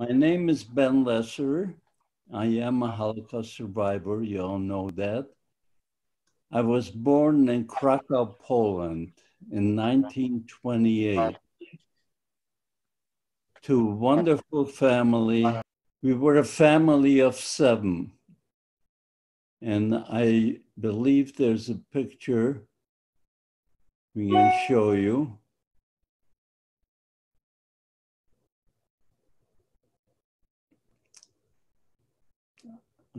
My name is Ben Lesser. I am a Holocaust survivor. You all know that. I was born in Krakow, Poland in 1928 to a wonderful family. We were a family of seven. And I believe there's a picture we can show you.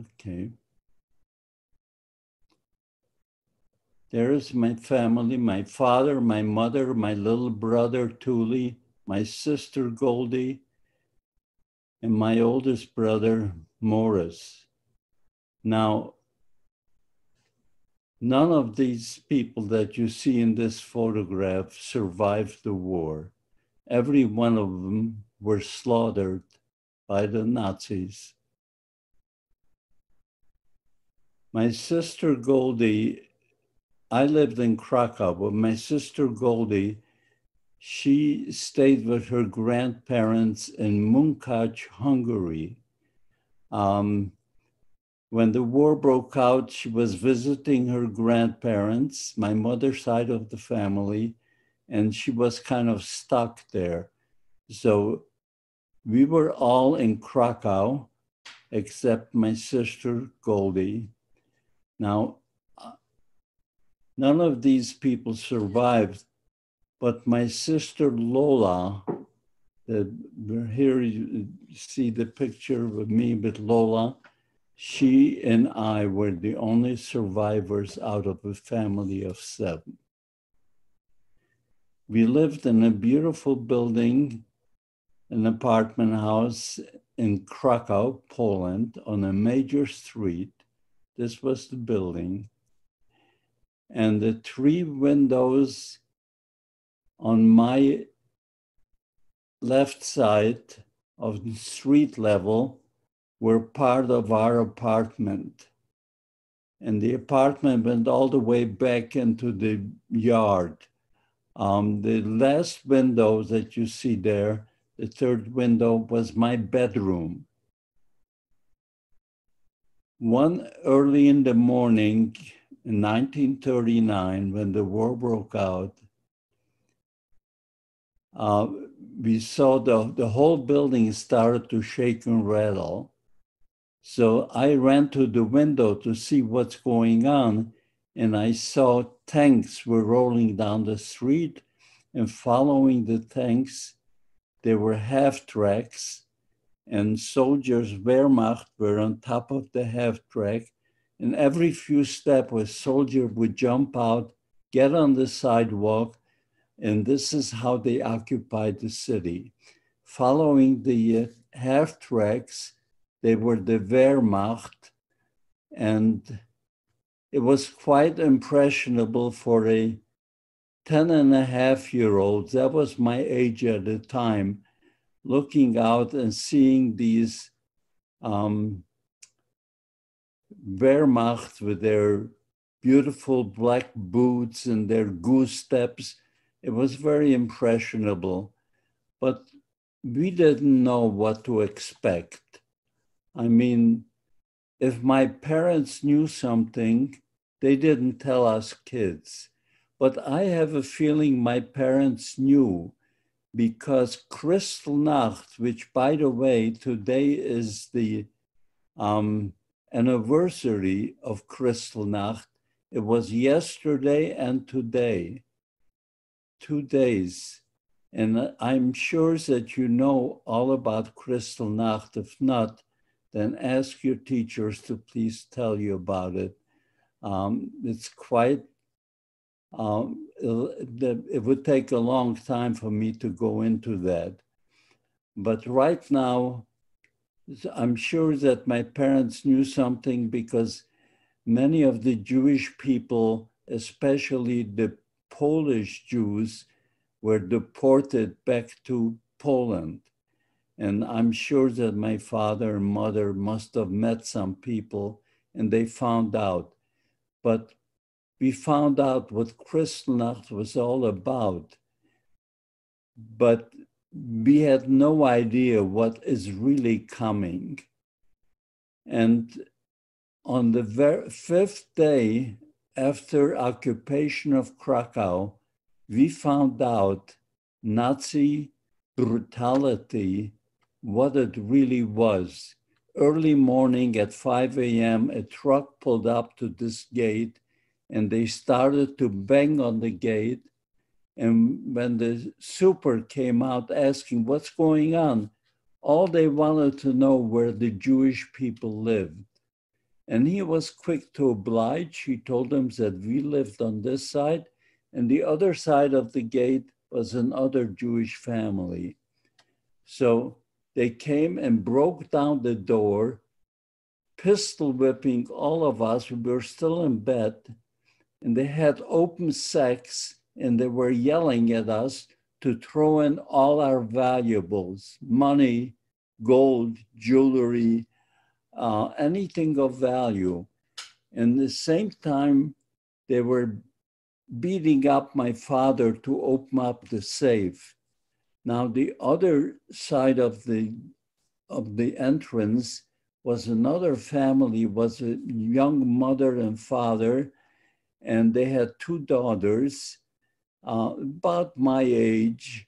Okay. There is my family, my father, my mother, my little brother, Tuli, my sister, Goldie, and my oldest brother, Morris. Now, none of these people that you see in this photograph survived the war. Every one of them were slaughtered by the Nazis. My sister Goldie, I lived in Krakow, but my sister Goldie, she stayed with her grandparents in Munkacs, Hungary. Um, when the war broke out, she was visiting her grandparents, my mother's side of the family, and she was kind of stuck there. So we were all in Krakow, except my sister Goldie. Now, none of these people survived, but my sister Lola, the, here you see the picture of me with Lola, she and I were the only survivors out of a family of seven. We lived in a beautiful building, an apartment house in Krakow, Poland, on a major street this was the building. And the three windows on my left side of the street level were part of our apartment. And the apartment went all the way back into the yard. Um, the last window that you see there, the third window, was my bedroom. One early in the morning in 1939, when the war broke out, uh, we saw the, the whole building started to shake and rattle. So I ran to the window to see what's going on, and I saw tanks were rolling down the street, and following the tanks, there were half tracks and soldiers, Wehrmacht, were on top of the half track. And every few steps, a soldier would jump out, get on the sidewalk, and this is how they occupied the city. Following the uh, half tracks, they were the Wehrmacht, and it was quite impressionable for a 10 and a half year old, that was my age at the time, looking out and seeing these um, Wehrmacht with their beautiful black boots and their goose steps. It was very impressionable, but we didn't know what to expect. I mean, if my parents knew something, they didn't tell us kids. But I have a feeling my parents knew because Kristallnacht, which by the way, today is the um, anniversary of Kristallnacht, it was yesterday and today, two days. And I'm sure that you know all about Kristallnacht. If not, then ask your teachers to please tell you about it. Um, it's quite um, it would take a long time for me to go into that. But right now, I'm sure that my parents knew something because many of the Jewish people, especially the Polish Jews, were deported back to Poland. And I'm sure that my father and mother must have met some people and they found out. But we found out what Kristallnacht was all about. But we had no idea what is really coming. And on the very fifth day after occupation of Krakow, we found out Nazi brutality, what it really was. Early morning at 5 a.m., a truck pulled up to this gate and they started to bang on the gate. And when the super came out asking what's going on, all they wanted to know where the Jewish people lived. And he was quick to oblige. He told them that we lived on this side, and the other side of the gate was another Jewish family. So they came and broke down the door, pistol whipping all of us. We were still in bed, and they had open sacks and they were yelling at us to throw in all our valuables money, gold, jewelry, uh, anything of value. And the same time, they were beating up my father to open up the safe. Now, the other side of the of the entrance was another family, was a young mother and father, and they had two daughters, uh, about my age,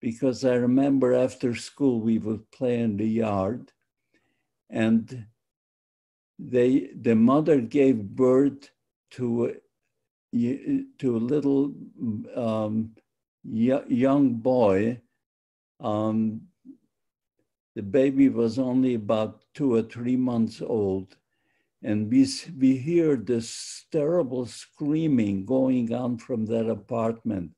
because I remember after school we would play in the yard and they the mother gave birth to to a little um, young boy. Um, the baby was only about two or three months old, and we we hear this terrible screaming going on from that apartment.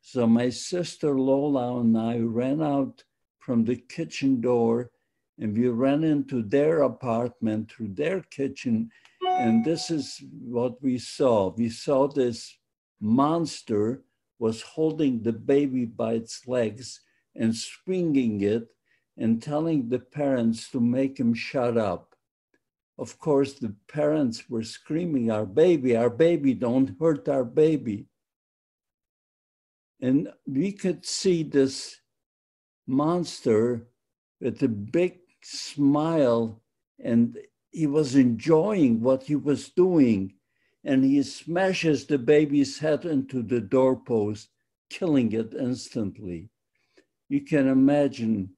So my sister Lola and I ran out from the kitchen door and we ran into their apartment through their kitchen. And this is what we saw. We saw this monster was holding the baby by its legs and swinging it and telling the parents to make him shut up. Of course, the parents were screaming, Our baby, our baby, don't hurt our baby. And we could see this monster with a big smile and he was enjoying what he was doing. And he smashes the baby's head into the doorpost, killing it instantly. You can imagine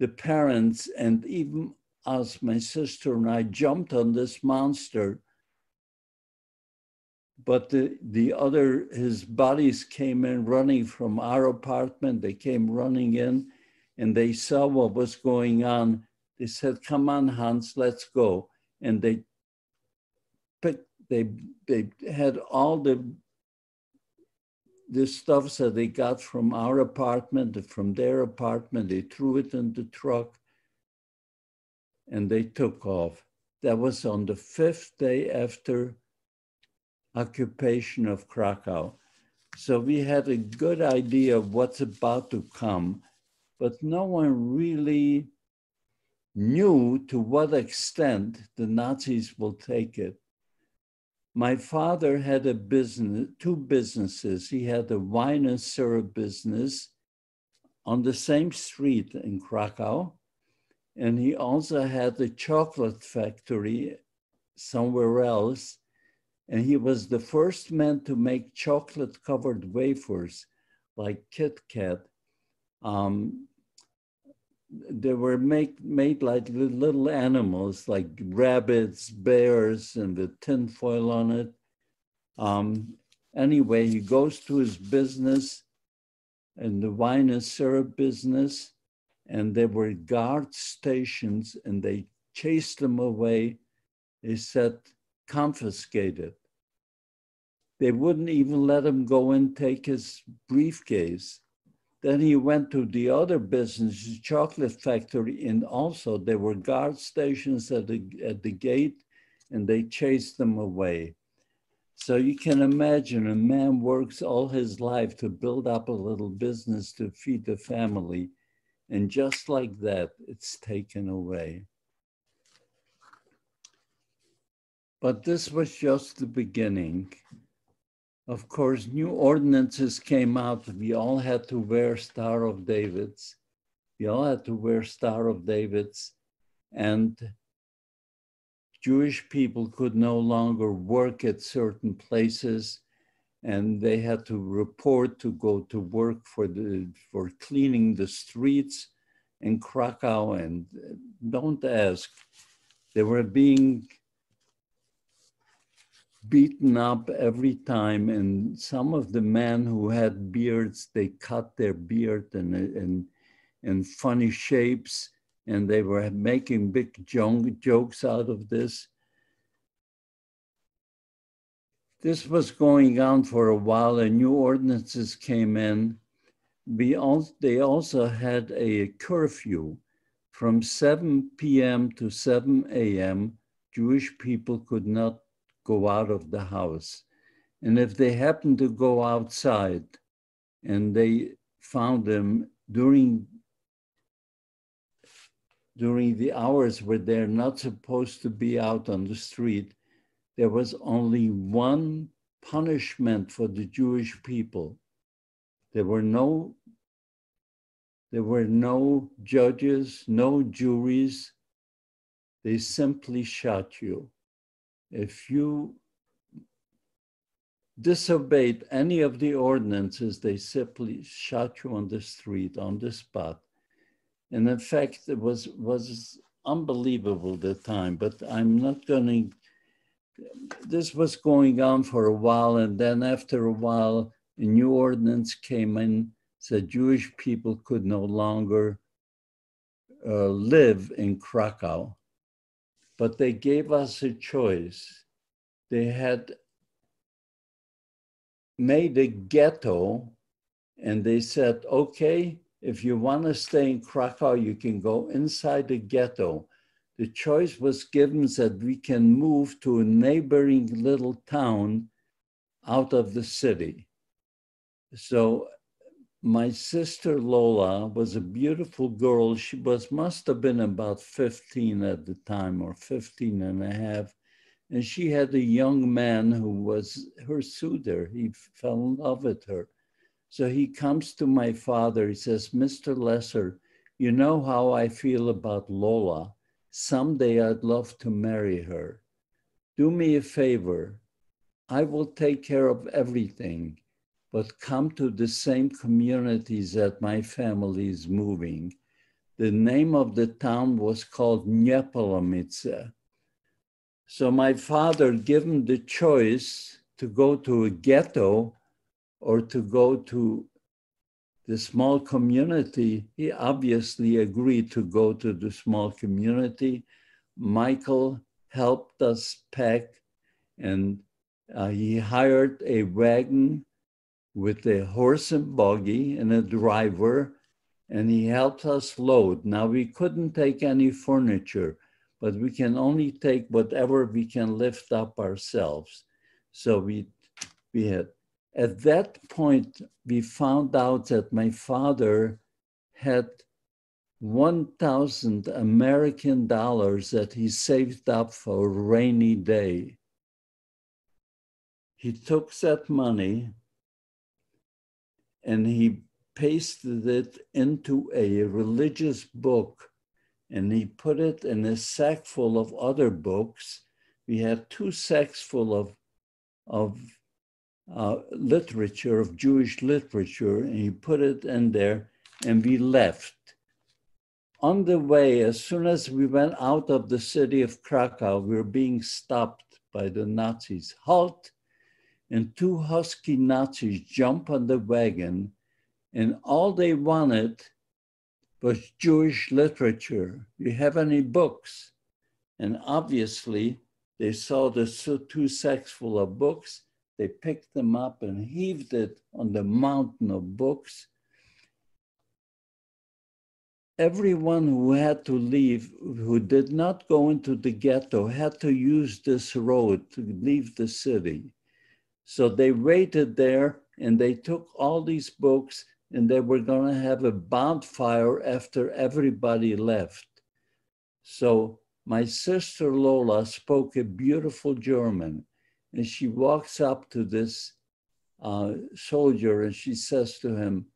the parents and even us, my sister and I, jumped on this monster. But the, the other, his buddies came in running from our apartment. They came running in and they saw what was going on. They said, come on, Hans, let's go. And they picked, they, they had all the, the stuff that they got from our apartment, from their apartment, they threw it in the truck and they took off. That was on the fifth day after occupation of Krakow. So we had a good idea of what's about to come but no one really knew to what extent the Nazis will take it. My father had a business, two businesses. He had a wine and syrup business on the same street in Krakow, and he also had a chocolate factory somewhere else. And he was the first man to make chocolate covered wafers like Kit Kat um, they were make, made like little animals, like rabbits, bears, and the tinfoil on it. Um, anyway, he goes to his business and the wine and syrup business, and there were guard stations, and they chased them away. They said, confiscated. They wouldn't even let him go and take his briefcase. Then he went to the other business, the chocolate factory, and also there were guard stations at the, at the gate and they chased them away. So you can imagine a man works all his life to build up a little business to feed the family. And just like that, it's taken away. But this was just the beginning. of course, new ordinances came out. We all had to wear Star of David's. We all had to wear Star of David's. And Jewish people could no longer work at certain places and they had to report to go to work for the for cleaning the streets in Krakow. And don't ask they were being beaten up every time. And some of the men who had beards they cut their beard and in in funny shapes. And they were making big jokes out of this this was going on for a while and new ordinances came in. They also had a curfew from 7 p.m. to 7 a.m. Jewish people could not go out of the house. And if they happened to go outside and they found them during during the hours where they're not supposed to be out on the street, there was only one punishment for the Jewish people. There were no there were no judges, no juries. They simply shot you. If you disobeyed any of the ordinances, they simply shot you on the street, on the spot. And in fact, it was, was unbelievable at the time, but I'm not going to this was going on for a while, and then after a while, a new ordinance came in, said Jewish people could no longer uh, live in Krakow, but they gave us a choice. They had made a ghetto, and they said, okay, if you want to stay in Krakow, you can go inside the ghetto the choice was given that we can move to a neighboring little town out of the city. So my sister Lola was a beautiful girl. She was must have been about 15 at the time or 15 and a half. And she had a young man who was her suitor. He fell in love with her. So he comes to my father. He says, Mr. Lesser, you know how I feel about Lola. Someday I'd love to marry her. Do me a favor. I will take care of everything, but come to the same communities that my family is moving. The name of the town was called Niepołomice. So my father, given the choice to go to a ghetto or to go to the small community, he obviously agreed to go to the small community. Michael helped us pack and uh, he hired a wagon with a horse and buggy and a driver and he helped us load. Now we couldn't take any furniture, but we can only take whatever we can lift up ourselves. So we, we had at that point, we found out that my father had 1,000 American dollars that he saved up for a rainy day. He took that money and he pasted it into a religious book and he put it in a sack full of other books. We had two sacks full of, of uh, literature, of Jewish literature, and he put it in there, and we left. On the way, as soon as we went out of the city of Krakow, we were being stopped by the Nazis. Halt! And two husky Nazis jump on the wagon, and all they wanted was Jewish literature. You have any books? And obviously, they saw the two sacks full of books they picked them up and heaved it on the mountain of books. Everyone who had to leave, who did not go into the ghetto, had to use this road to leave the city. So they waited there and they took all these books and they were going to have a bonfire after everybody left. So my sister Lola spoke a beautiful German and she walks up to this uh, soldier, and she says to him,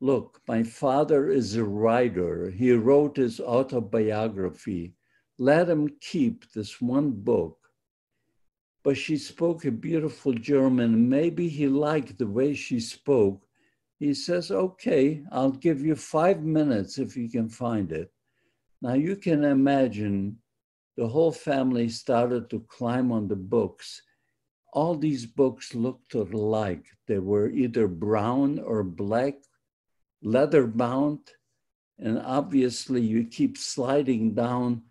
Look, my father is a writer. He wrote his autobiography. Let him keep this one book. But she spoke a beautiful German. Maybe he liked the way she spoke. He says, Okay, I'll give you five minutes if you can find it. Now you can imagine the whole family started to climb on the books all these books looked alike. They were either brown or black, leather bound, and obviously you keep sliding down.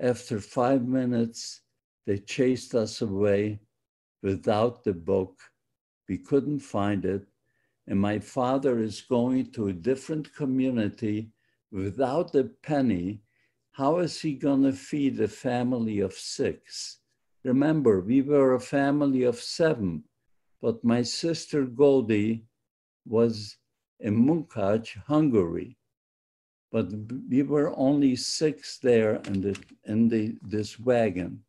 After five minutes, they chased us away without the book. We couldn't find it. And my father is going to a different community without a penny. How is he going to feed a family of six? Remember, we were a family of seven, but my sister Goldie was in Munkacs, Hungary. But we were only six there in, the, in the, this wagon.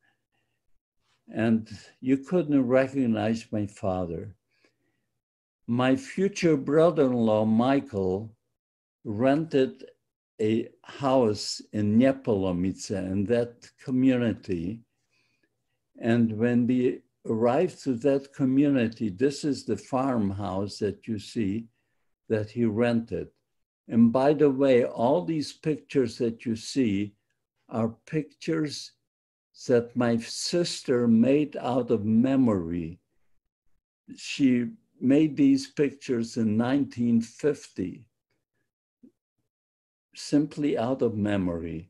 And you couldn't recognize my father. My future brother-in-law, Michael, rented a house in Niepołomice in that community and when we arrived to that community, this is the farmhouse that you see that he rented. And by the way, all these pictures that you see are pictures that my sister made out of memory. She made these pictures in 1950, simply out of memory.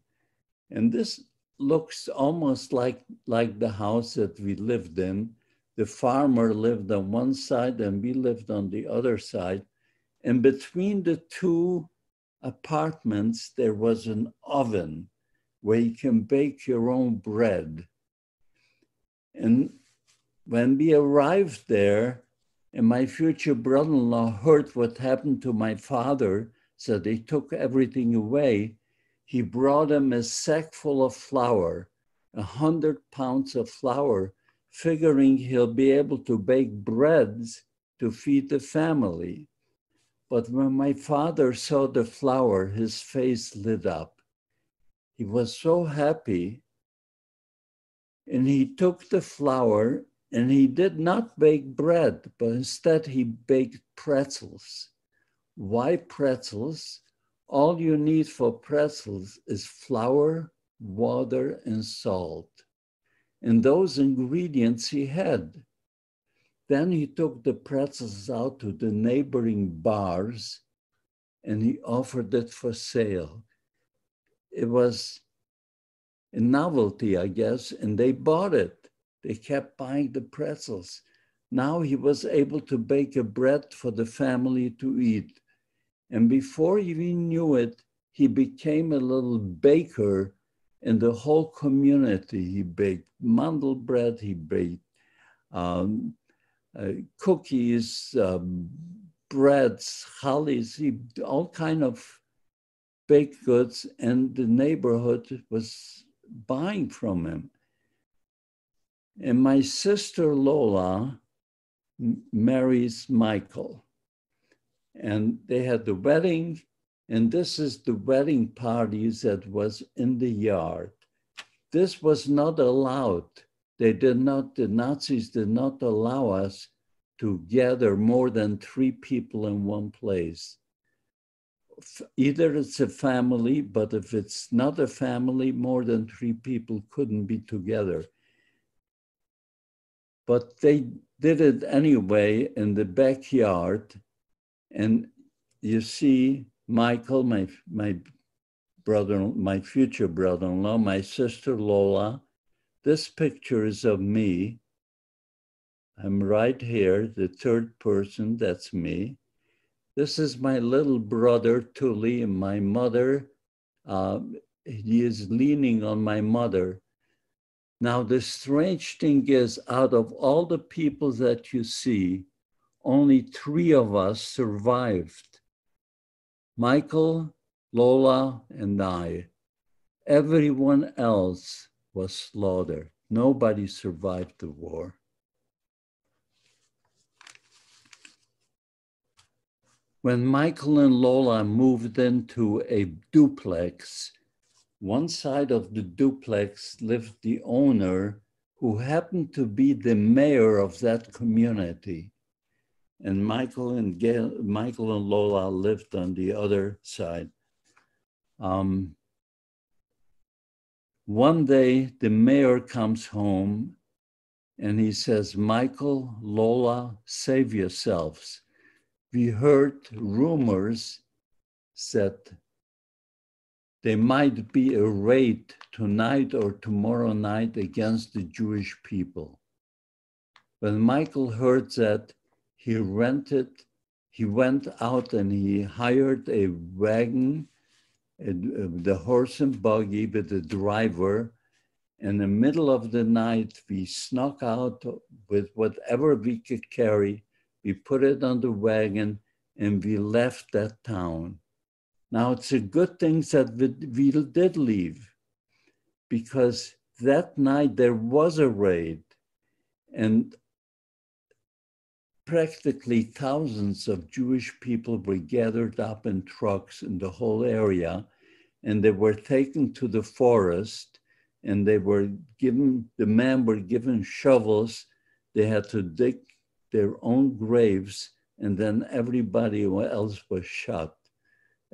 And this looks almost like, like the house that we lived in. The farmer lived on one side and we lived on the other side. And between the two apartments, there was an oven where you can bake your own bread. And when we arrived there, and my future brother-in-law heard what happened to my father, so they took everything away he brought him a sack full of flour, a hundred pounds of flour, figuring he'll be able to bake breads to feed the family. But when my father saw the flour, his face lit up. He was so happy. And he took the flour and he did not bake bread, but instead he baked pretzels. Why pretzels? All you need for pretzels is flour, water, and salt. And those ingredients he had. Then he took the pretzels out to the neighboring bars and he offered it for sale. It was a novelty, I guess, and they bought it. They kept buying the pretzels. Now he was able to bake a bread for the family to eat. And before he knew it, he became a little baker in the whole community. He baked mandel bread, he baked um, uh, cookies, um, breads, challis, he, all kind of baked goods, and the neighborhood was buying from him. And my sister Lola marries Michael and they had the wedding and this is the wedding parties that was in the yard. This was not allowed. They did not the nazis did not allow us to gather more than three people in one place. Either it's a family but if it's not a family more than three people couldn't be together. But they did it anyway in the backyard and you see Michael, my, my brother, my future brother-in-law, my sister Lola. This picture is of me. I'm right here, the third person, that's me. This is my little brother, Tuli, and my mother. Uh, he is leaning on my mother. Now, the strange thing is, out of all the people that you see, only three of us survived Michael, Lola, and I. Everyone else was slaughtered. Nobody survived the war. When Michael and Lola moved into a duplex, one side of the duplex lived the owner who happened to be the mayor of that community. And Michael and Gail, Michael and Lola lived on the other side. Um, one day, the mayor comes home and he says, Michael, Lola, save yourselves. We heard rumors that there might be a raid tonight or tomorrow night against the Jewish people. When Michael heard that, he rented, he went out and he hired a wagon, the horse and buggy with the driver, in the middle of the night, we snuck out with whatever we could carry. We put it on the wagon and we left that town. Now, it's a good thing that we did leave because that night there was a raid and practically thousands of Jewish people were gathered up in trucks in the whole area and they were taken to the forest and they were given, the men were given shovels. They had to dig their own graves, and then everybody else was shot.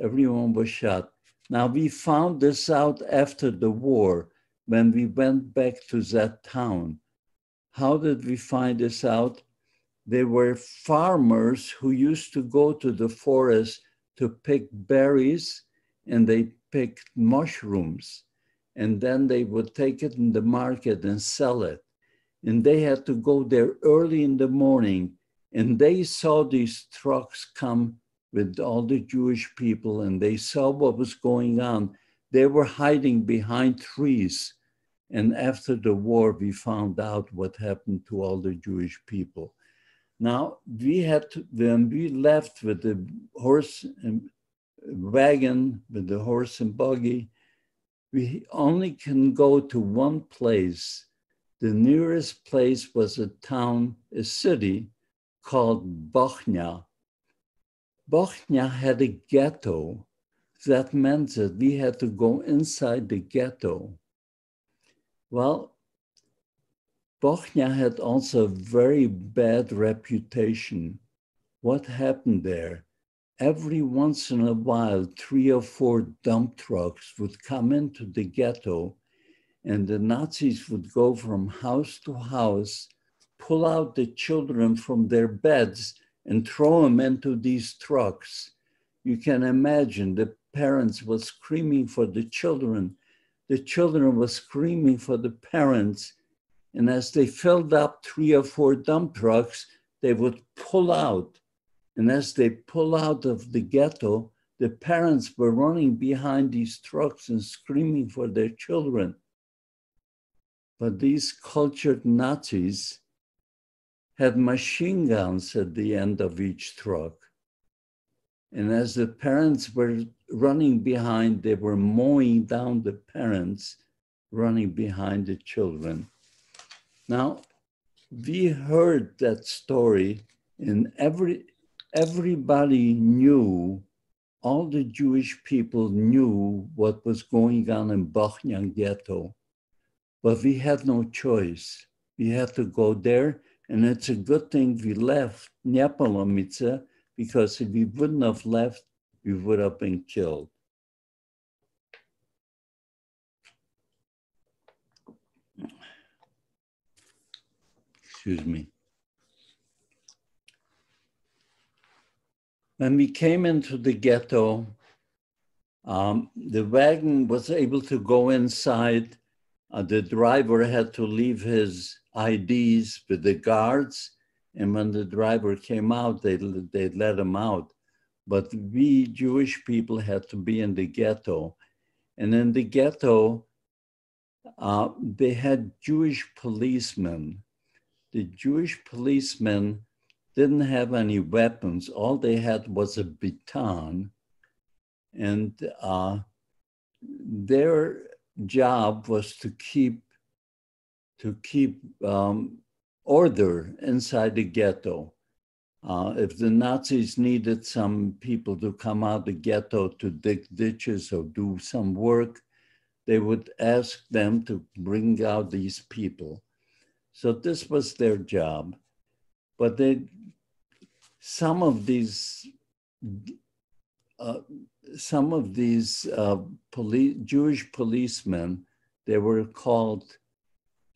Everyone was shot. Now, we found this out after the war when we went back to that town. How did we find this out? There were farmers who used to go to the forest to pick berries and they picked mushrooms and then they would take it in the market and sell it. And they had to go there early in the morning, and they saw these trucks come with all the Jewish people, and they saw what was going on. They were hiding behind trees. And after the war, we found out what happened to all the Jewish people. Now, we had to, when we left with the horse and wagon, with the horse and buggy, we only can go to one place. The nearest place was a town, a city called Bochnia. Bochnia had a ghetto. That meant that we had to go inside the ghetto. Well, Bochnia had also a very bad reputation. What happened there? every once in a while, three or four dump trucks would come into the ghetto, and the Nazis would go from house to house, pull out the children from their beds, and throw them into these trucks. You can imagine the parents were screaming for the children. The children were screaming for the parents. And as they filled up three or four dump trucks, they would pull out and as they pull out of the ghetto, the parents were running behind these trucks and screaming for their children. But these cultured Nazis had machine guns at the end of each truck. And as the parents were running behind, they were mowing down the parents running behind the children. Now, we heard that story and every everybody knew, all the Jewish people knew what was going on in Bochnia ghetto, but we had no choice. We had to go there, and it's a good thing we left Niepołomice because if we wouldn't have left, we would have been killed. Excuse me. When we came into the ghetto, um, the wagon was able to go inside. Uh, the driver had to leave his IDs with the guards. And when the driver came out, they, they let him out. But we Jewish people had to be in the ghetto. And in the ghetto, uh, they had Jewish policemen. The Jewish policemen didn't have any weapons. All they had was a baton. And uh, their job was to keep to keep um, order inside the ghetto. Uh, if the Nazis needed some people to come out the ghetto to dig ditches or do some work, they would ask them to bring out these people. So this was their job. But they, some of these, uh, some of these uh, police, Jewish policemen, they were called,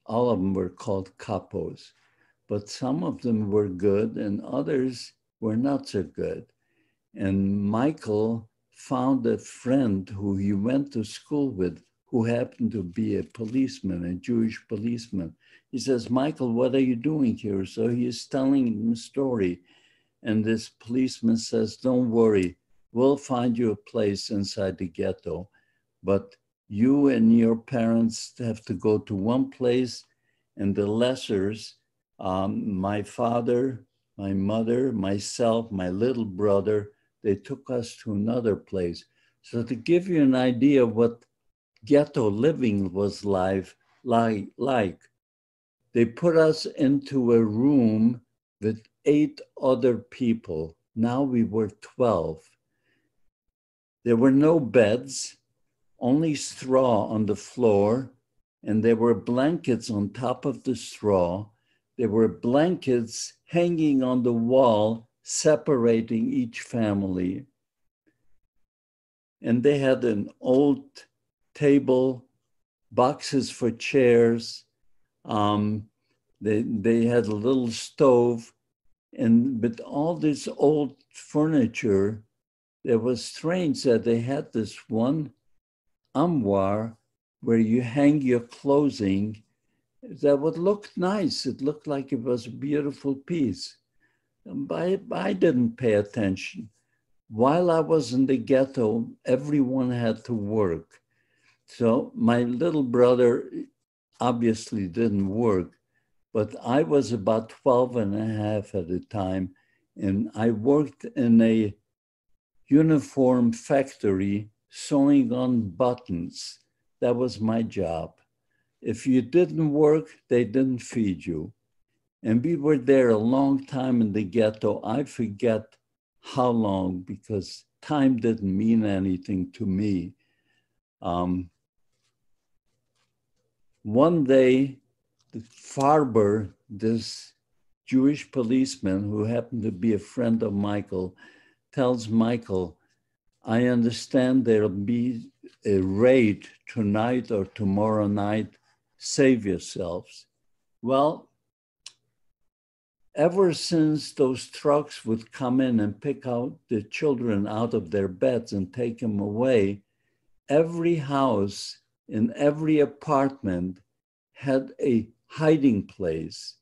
all of them were called kapos but some of them were good and others were not so good. And Michael found a friend who he went to school with who happened to be a policeman, a Jewish policeman. He says, Michael, what are you doing here? So he is telling him a story. And this policeman says, Don't worry, we'll find you a place inside the ghetto. But you and your parents have to go to one place, and the lessers um, my father, my mother, myself, my little brother, they took us to another place. So to give you an idea of what ghetto living was life, like, like, they put us into a room with eight other people. Now we were 12. There were no beds, only straw on the floor, and there were blankets on top of the straw there were blankets hanging on the wall separating each family. And they had an old table, boxes for chairs. Um, they, they had a little stove. And with all this old furniture, it was strange that they had this one armoire where you hang your clothing that would look nice. It looked like it was a beautiful piece. But I didn't pay attention. While I was in the ghetto, everyone had to work. So my little brother obviously didn't work, but I was about 12 and a half at the time, and I worked in a uniform factory sewing on buttons. That was my job. If you didn't work, they didn't feed you. And we were there a long time in the ghetto. I forget how long because time didn't mean anything to me. Um, one day, the Farber, this Jewish policeman who happened to be a friend of Michael, tells Michael, I understand there'll be a raid tonight or tomorrow night save yourselves. Well, ever since those trucks would come in and pick out the children out of their beds and take them away, every house in every apartment had a hiding place.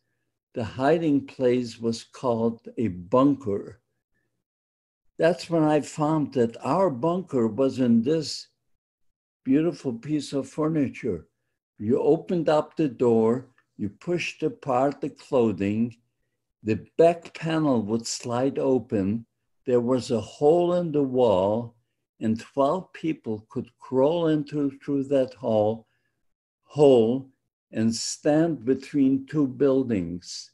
The hiding place was called a bunker. That's when I found that our bunker was in this beautiful piece of furniture. You opened up the door, you pushed apart the clothing, the back panel would slide open, there was a hole in the wall, and 12 people could crawl into through that hole, hole and stand between two buildings.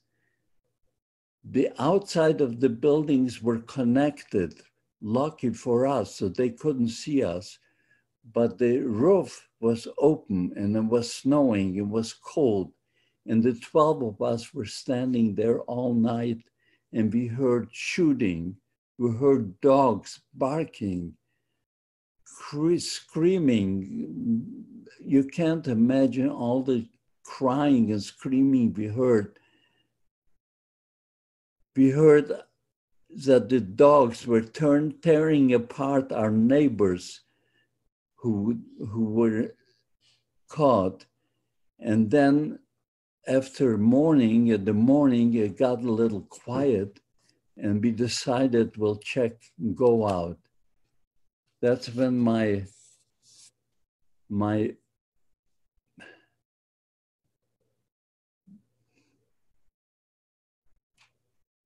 The outside of the buildings were connected, lucky for us, so they couldn't see us but the roof was open and it was snowing, it was cold. And the 12 of us were standing there all night and we heard shooting, we heard dogs barking, screaming. You can't imagine all the crying and screaming we heard. We heard that the dogs were turn, tearing apart our neighbors who, who were caught. And then after morning, in the morning, it got a little quiet and we decided we'll check and go out. That's when my, my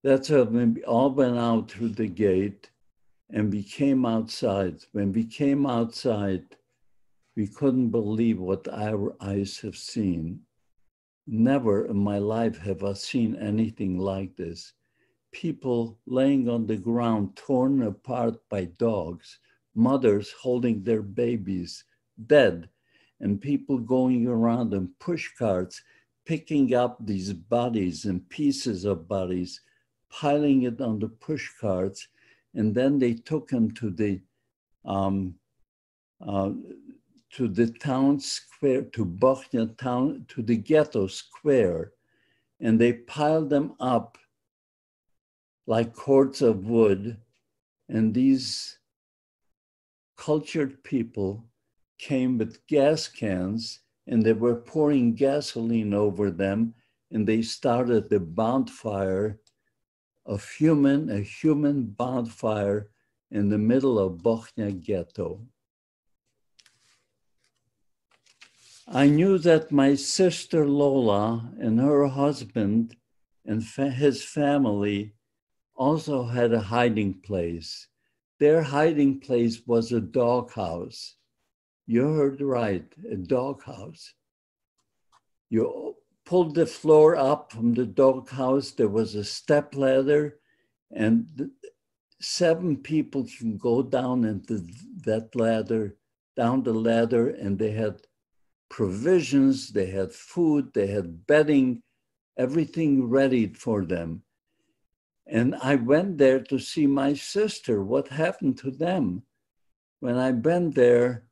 that's when we all went out through the gate and we came outside. When we came outside, we couldn't believe what our eyes have seen. Never in my life have I seen anything like this. people laying on the ground, torn apart by dogs, mothers holding their babies, dead, and people going around in push carts, picking up these bodies and pieces of bodies, piling it on the push carts, and then they took them to the um, uh, to the town square, to Bochnia town, to the ghetto square, and they piled them up like cords of wood. And these cultured people came with gas cans and they were pouring gasoline over them and they started the bonfire of human, a human bonfire in the middle of Bochnia ghetto. I knew that my sister Lola and her husband and fa his family also had a hiding place. Their hiding place was a doghouse. You heard right, a doghouse. You pulled the floor up from the doghouse, there was a step ladder, and seven people can go down into that ladder, down the ladder, and they had provisions, they had food, they had bedding, everything ready for them. And I went there to see my sister, what happened to them. When I went there,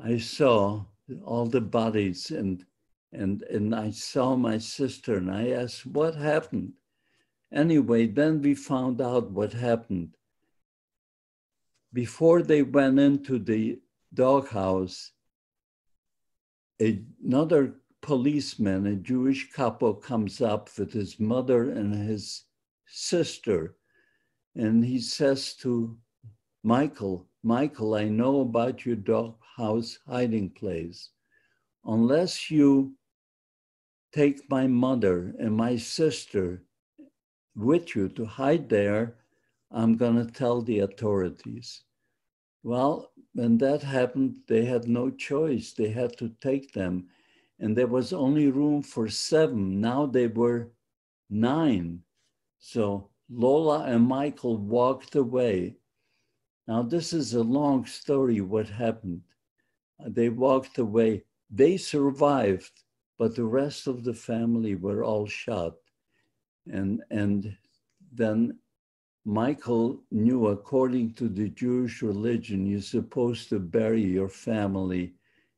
I saw all the bodies and and and I saw my sister and I asked what happened. Anyway, then we found out what happened. Before they went into the doghouse, another policeman, a Jewish couple, comes up with his mother and his sister. And he says to Michael, Michael, I know about your doghouse hiding place. Unless you take my mother and my sister with you to hide there, I'm going to tell the authorities. Well, when that happened, they had no choice. They had to take them. And there was only room for seven. Now they were nine. So Lola and Michael walked away. Now, this is a long story what happened. They walked away. They survived, but the rest of the family were all shot. And, and then Michael knew, according to the Jewish religion, you're supposed to bury your family,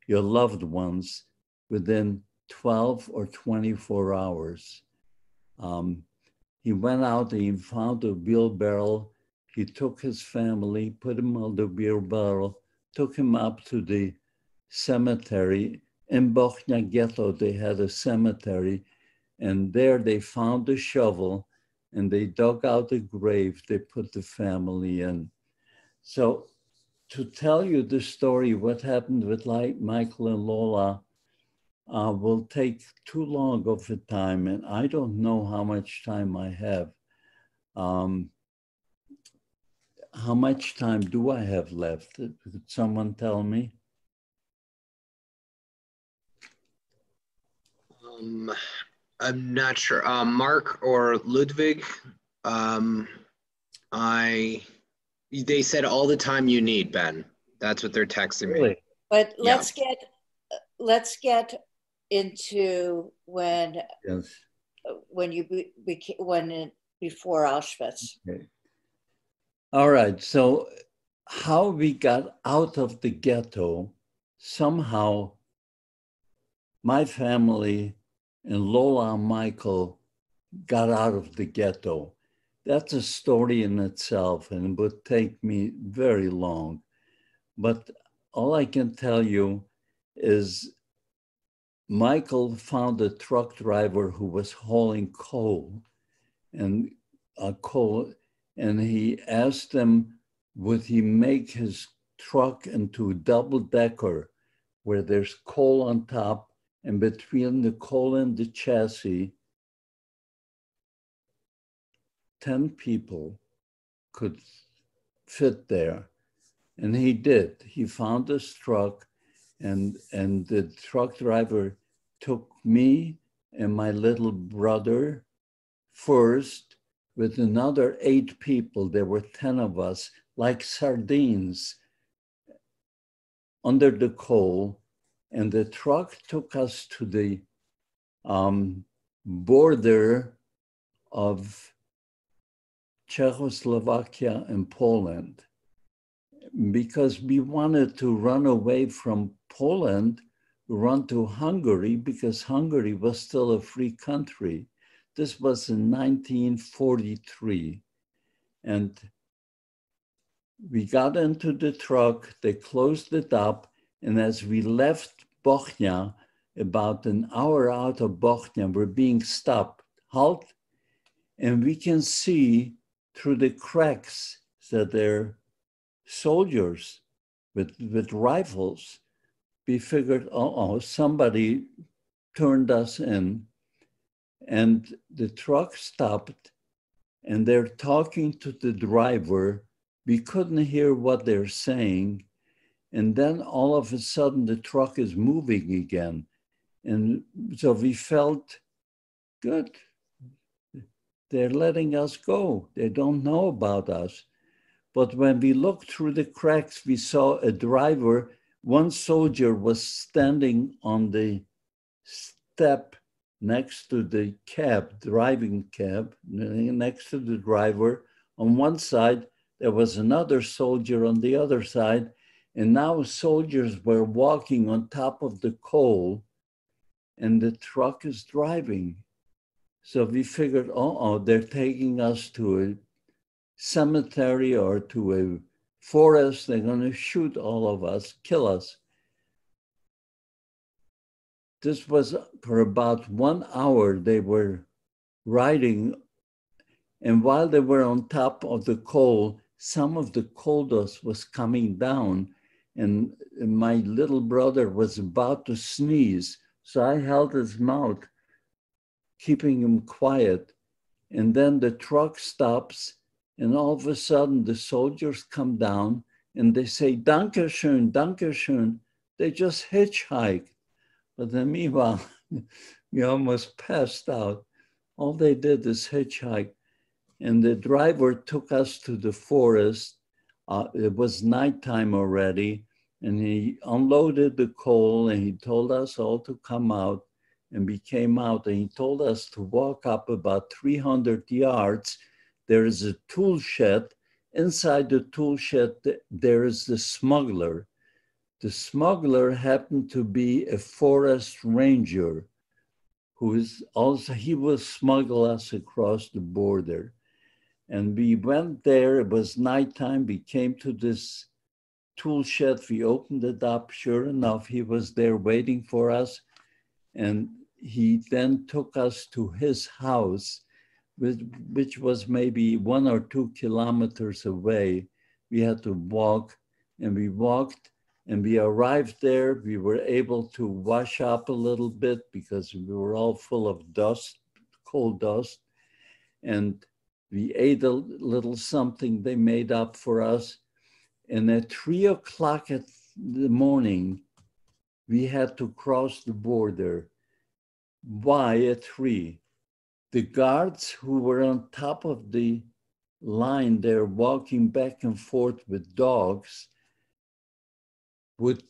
your loved ones, within 12 or 24 hours. Um, he went out and he found a wheelbarrow. He took his family, put him on the wheelbarrow, took him up to the cemetery. In Bochnia Ghetto, they had a cemetery, and there they found a shovel and they dug out a grave, they put the family in. So to tell you the story, what happened with like Michael and Lola uh, will take too long of a time, and I don't know how much time I have. Um, how much time do I have left? Could someone tell me? Um, I'm not sure. Um, Mark or Ludwig, um, I they said all the time you need, Ben. That's what they're texting me. But let's yeah. get let's get into when yes. when you became when before Auschwitz. Okay. All right. So how we got out of the ghetto somehow my family and Lola and Michael got out of the ghetto. That's a story in itself and it would take me very long. But all I can tell you is Michael found a truck driver who was hauling coal and uh, coal, and he asked him, would he make his truck into a double decker where there's coal on top and between the coal and the chassis, 10 people could fit there. And he did. He found this truck, and, and the truck driver took me and my little brother first with another eight people. There were 10 of us, like sardines under the coal. And the truck took us to the um, border of Czechoslovakia and Poland because we wanted to run away from Poland, run to Hungary because Hungary was still a free country. This was in 1943. And we got into the truck, they closed it up, and as we left Bochnia, about an hour out of Bochnia, we're being stopped, halt, and we can see through the cracks that they're soldiers with, with rifles. We figured, oh, somebody turned us in. And the truck stopped and they're talking to the driver. We couldn't hear what they're saying. And then all of a sudden, the truck is moving again. And so we felt good they're letting us go. They don't know about us. But when we looked through the cracks, we saw a driver. One soldier was standing on the step next to the cab, driving cab, next to the driver. On one side, there was another soldier on the other side. And now soldiers were walking on top of the coal, and the truck is driving. So we figured, oh, oh, they're taking us to a cemetery or to a forest. They're going to shoot all of us, kill us. This was for about one hour. They were riding, and while they were on top of the coal, some of the coal dust was coming down, and my little brother was about to sneeze. So I held his mouth keeping him quiet. And then the truck stops, and all of a sudden the soldiers come down and they say, Dankeschön, Dankeschön. They just hitchhiked. But then meanwhile, we almost passed out. All they did is hitchhike. And the driver took us to the forest. Uh, it was nighttime already. And he unloaded the coal and he told us all to come out and we came out and he told us to walk up about 300 yards. There is a tool shed. Inside the tool shed, there is the smuggler. The smuggler happened to be a forest ranger who is also, he will smuggle us across the border. And we went there, it was nighttime, we came to this tool shed, we opened it up, sure enough, he was there waiting for us. And he then took us to his house, which was maybe one or two kilometers away. We had to walk, and we walked, and we arrived there. We were able to wash up a little bit because we were all full of dust, coal dust, and we ate a little something they made up for us. And at three o'clock in the morning, we had to cross the border why at three? The guards who were on top of the line there walking back and forth with dogs would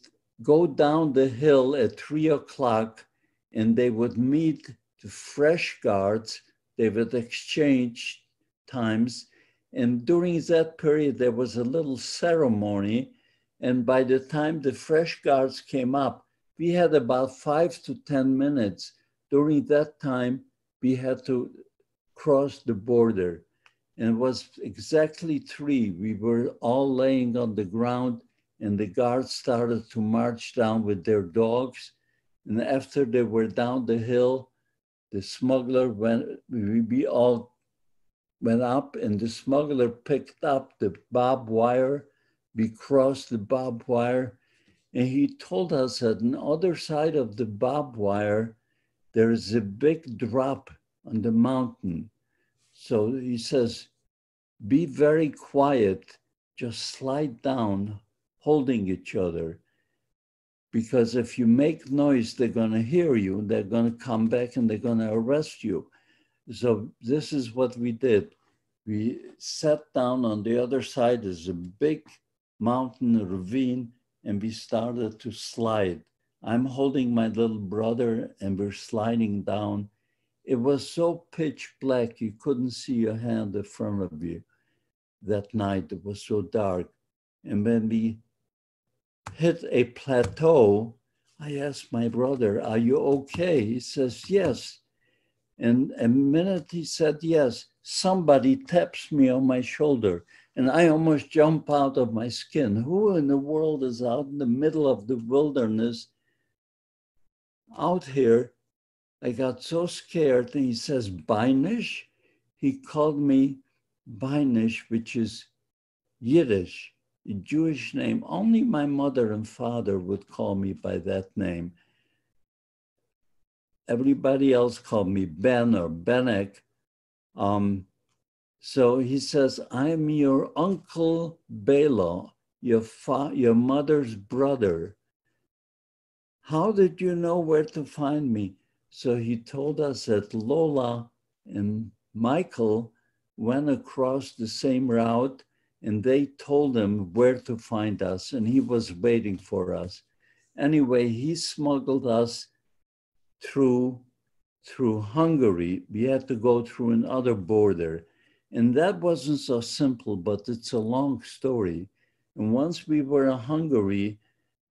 go down the hill at three o'clock and they would meet the fresh guards. They would exchange times. And during that period, there was a little ceremony. And by the time the fresh guards came up, we had about five to 10 minutes during that time, we had to cross the border. And it was exactly three. We were all laying on the ground, and the guards started to march down with their dogs. And after they were down the hill, the smuggler went, we all went up, and the smuggler picked up the barbed wire. We crossed the barbed wire, and he told us that on the other side of the barbed wire, there is a big drop on the mountain. So he says, be very quiet, just slide down, holding each other. Because if you make noise, they're going to hear you, they're going to come back and they're going to arrest you. So this is what we did. We sat down on the other side. There's a big mountain ravine, and we started to slide. I'm holding my little brother, and we're sliding down. It was so pitch black, you couldn't see your hand in front of you that night. It was so dark. And when we hit a plateau, I asked my brother, Are you okay? He says, Yes. And a minute he said yes, somebody taps me on my shoulder and I almost jump out of my skin. Who in the world is out in the middle of the wilderness out here? I got so scared and he says, Beinish. He called me Beinish, which is Yiddish, a Jewish name. Only my mother and father would call me by that name. Everybody else called me Ben or Benek. Um, so he says, I'm your uncle Bela, your, fa- your mother's brother. How did you know where to find me? So he told us that Lola and Michael went across the same route and they told him where to find us and he was waiting for us. Anyway, he smuggled us through through Hungary. We had to go through another border. And that wasn't so simple, but it's a long story. And once we were in Hungary,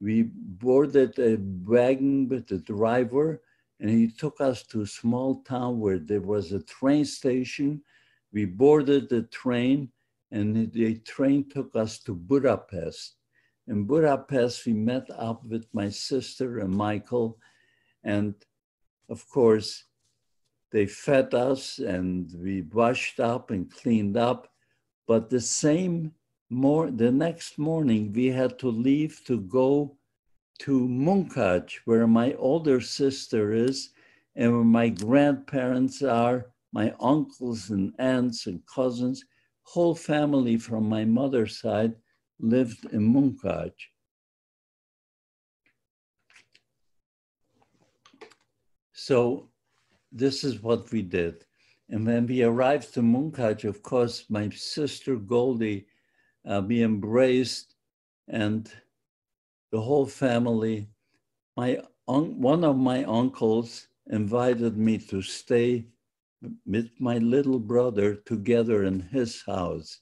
we boarded a wagon with the driver, and he took us to a small town where there was a train station. We boarded the train, and the train took us to Budapest. In Budapest, we met up with my sister and Michael, and of course, they fed us and we washed up and cleaned up. But the same more the next morning we had to leave to go to Munkacs, where my older sister is, and where my grandparents are, my uncles and aunts and cousins, whole family from my mother's side lived in Munkacs. So this is what we did. And when we arrived to Munkacs, of course, my sister Goldie, uh, we embraced and the whole family. My one of my uncles invited me to stay with my little brother together in his house.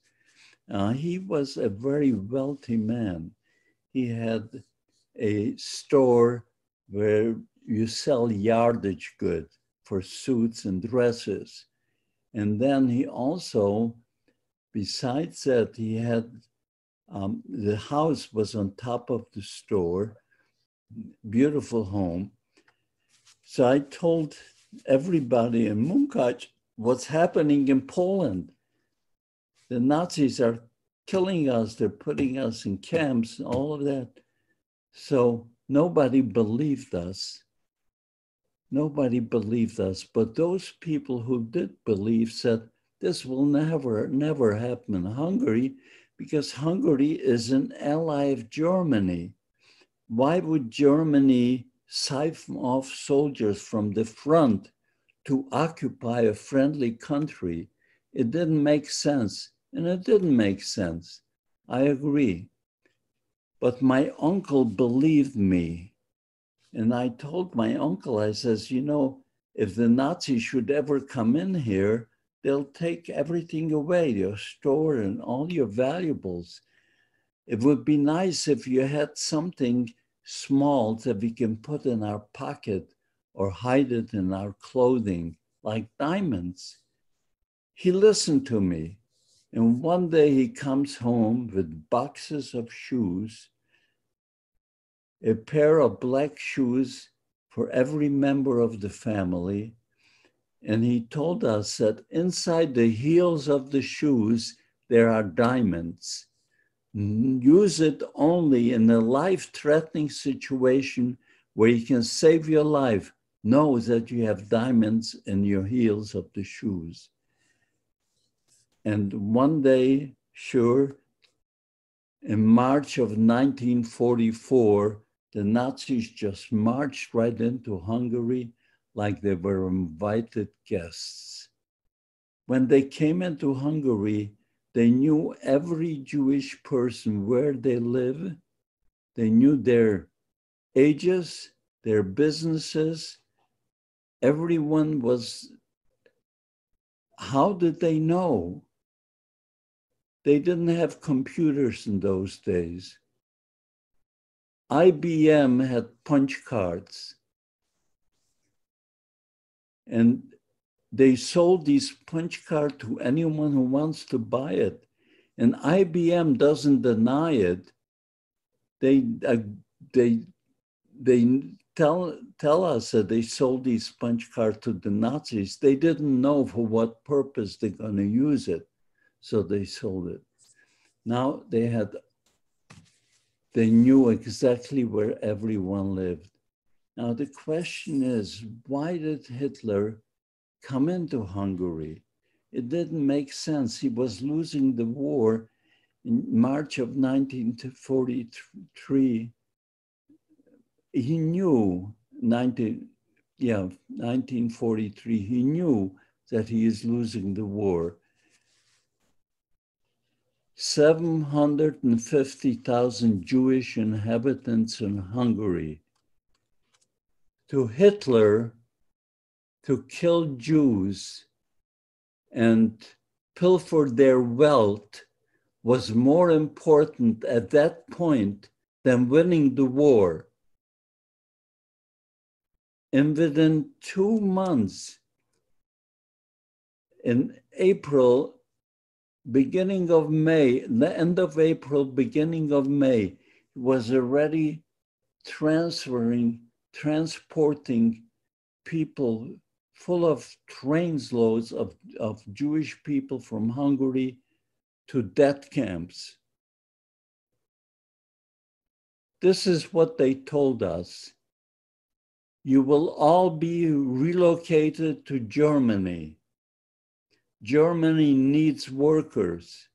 Uh, he was a very wealthy man. He had a store where you sell yardage goods for suits and dresses. And then he also, besides that, he had um, the house was on top of the store, beautiful home. So I told everybody in Munkacs what's happening in Poland. The Nazis are killing us, they're putting us in camps, all of that. So nobody believed us. Nobody believed us, but those people who did believe said, this will never, never happen in Hungary because Hungary is an ally of Germany. Why would Germany siphon off soldiers from the front to occupy a friendly country? It didn't make sense, and it didn't make sense. I agree. But my uncle believed me and I told my uncle, I says, you know, if the Nazis should ever come in here, they'll take everything away, your store and all your valuables. It would be nice if you had something small that we can put in our pocket or hide it in our clothing, like diamonds. He listened to me. And one day he comes home with boxes of shoes a pair of black shoes for every member of the family. And he told us that inside the heels of the shoes, there are diamonds. Use it only in a life threatening situation where you can save your life. Know that you have diamonds in your heels of the shoes. And one day, sure, in March of 1944, the Nazis just marched right into Hungary like they were invited guests. when they came into Hungary, they knew every Jewish person where they live. They knew their ages, their businesses. Everyone was, how did they know? They didn't have computers in those days. IBM had punch cards. And they sold these punch cards to anyone who wants to buy it. And IBM doesn't deny it. They, uh, they, they tell, tell us that they sold these punch cards to the Nazis. They didn't know for what purpose they're going to use it. So they sold it. Now they had, they knew exactly where everyone lived. Now the question is, why did Hitler come into Hungary. It didn't make sense. He was losing the war in March of 1943. He knew 19, yeah, 1943, he knew that he is losing the war. 750,000 Jewish inhabitants in Hungary. To Hitler, to kill Jews and pilfer their wealth was more important at that point than winning the war. And within two months, in April, beginning of May, the end of April, beginning of May, was already transferring, transporting people full of trains loads of, of Jewish people from Hungary to death camps. This is what they told us. You will all be relocated to Germany. Germany needs workers.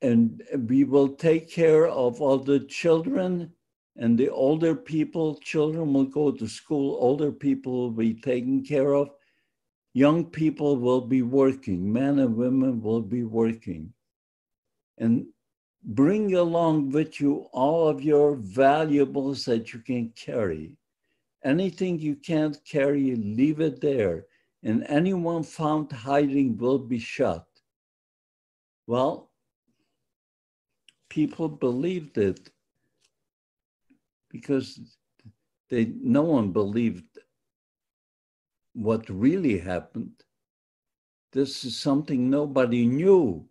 And we will take care of all the children and the older people, children will go to school, older people will be taken care of, young people will be working, men and women will be working. And bring along with you all of your valuables that you can carry. Anything you can't carry, leave it there. And anyone found hiding will be shot. Well, people believed it because they no one believed what really happened. This is something nobody knew.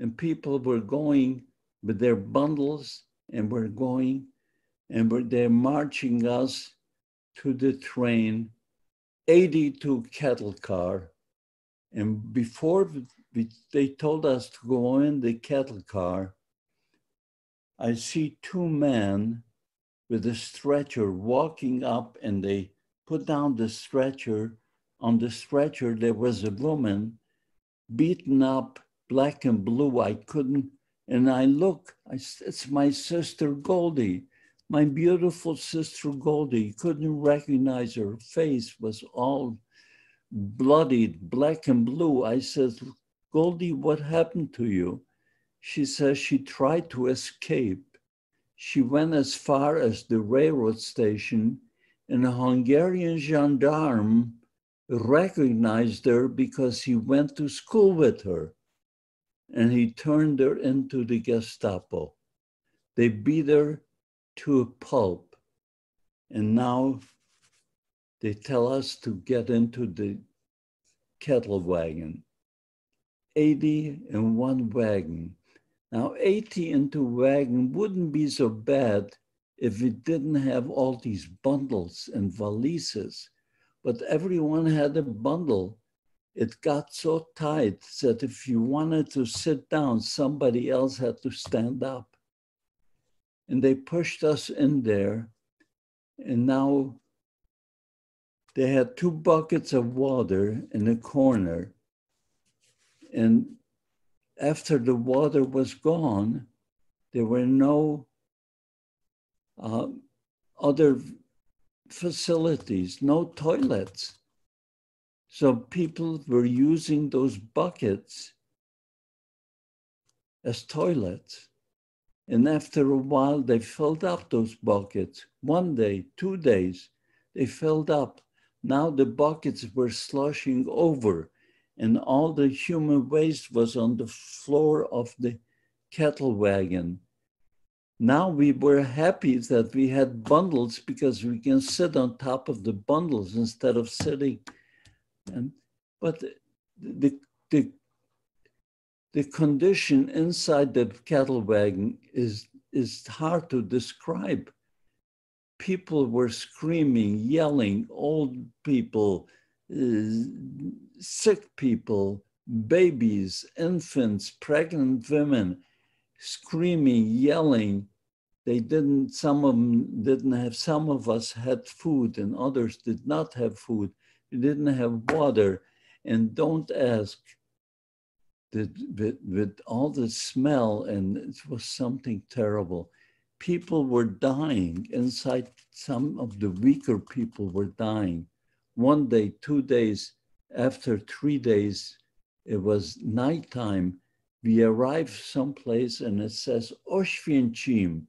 And people were going with their bundles and were going and were they're marching us to the train, 82 cattle car. And before we, they told us to go in the cattle car, I see two men with a stretcher walking up and they put down the stretcher. On the stretcher, there was a woman beaten up, black and blue. I couldn't, and I look, I, it's my sister Goldie, my beautiful sister Goldie. Couldn't recognize her face, was all bloodied, black and blue. I said, Goldie, what happened to you? She says she tried to escape she went as far as the railroad station, and a Hungarian gendarme recognized her because he went to school with her. And he turned her into the Gestapo. They beat her to a pulp. And now they tell us to get into the kettle wagon. 80 in one wagon. Now, 80 into wagon wouldn't be so bad if it didn't have all these bundles and valises, but everyone had a bundle. It got so tight that if you wanted to sit down, somebody else had to stand up. And they pushed us in there, and now they had two buckets of water in a corner. And after the water was gone, there were no uh, other facilities, no toilets. So people were using those buckets as toilets. And after a while, they filled up those buckets. One day, two days, they filled up. Now the buckets were sloshing over, and all the human waste was on the floor of the cattle wagon. Now we were happy that we had bundles because we can sit on top of the bundles instead of sitting. And but the the the condition inside the cattle wagon is is hard to describe. People were screaming, yelling, old people, Uh, sick people, babies, infants, pregnant women screaming, yelling. They didn't, some of them didn't have, some of us had food and others did not have food. We didn't have water. And don't ask, with, with, with all the smell, and it was something terrible. People were dying inside, some of the weaker people were dying. One day, two days, after three days, it was nighttime we arrive someplace and it says Oświęcim.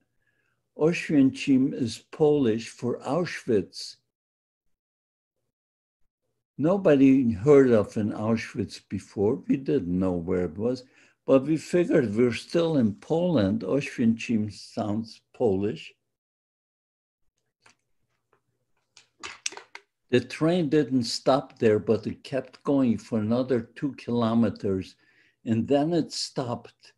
Oświęcim is Polish for Auschwitz. Nobody heard of an Auschwitz before. We didn't know where it was, but we figured we're still in Poland. Oświęcim sounds Polish. The train didn't stop there, but it kept going for another two kilometers and then it stopped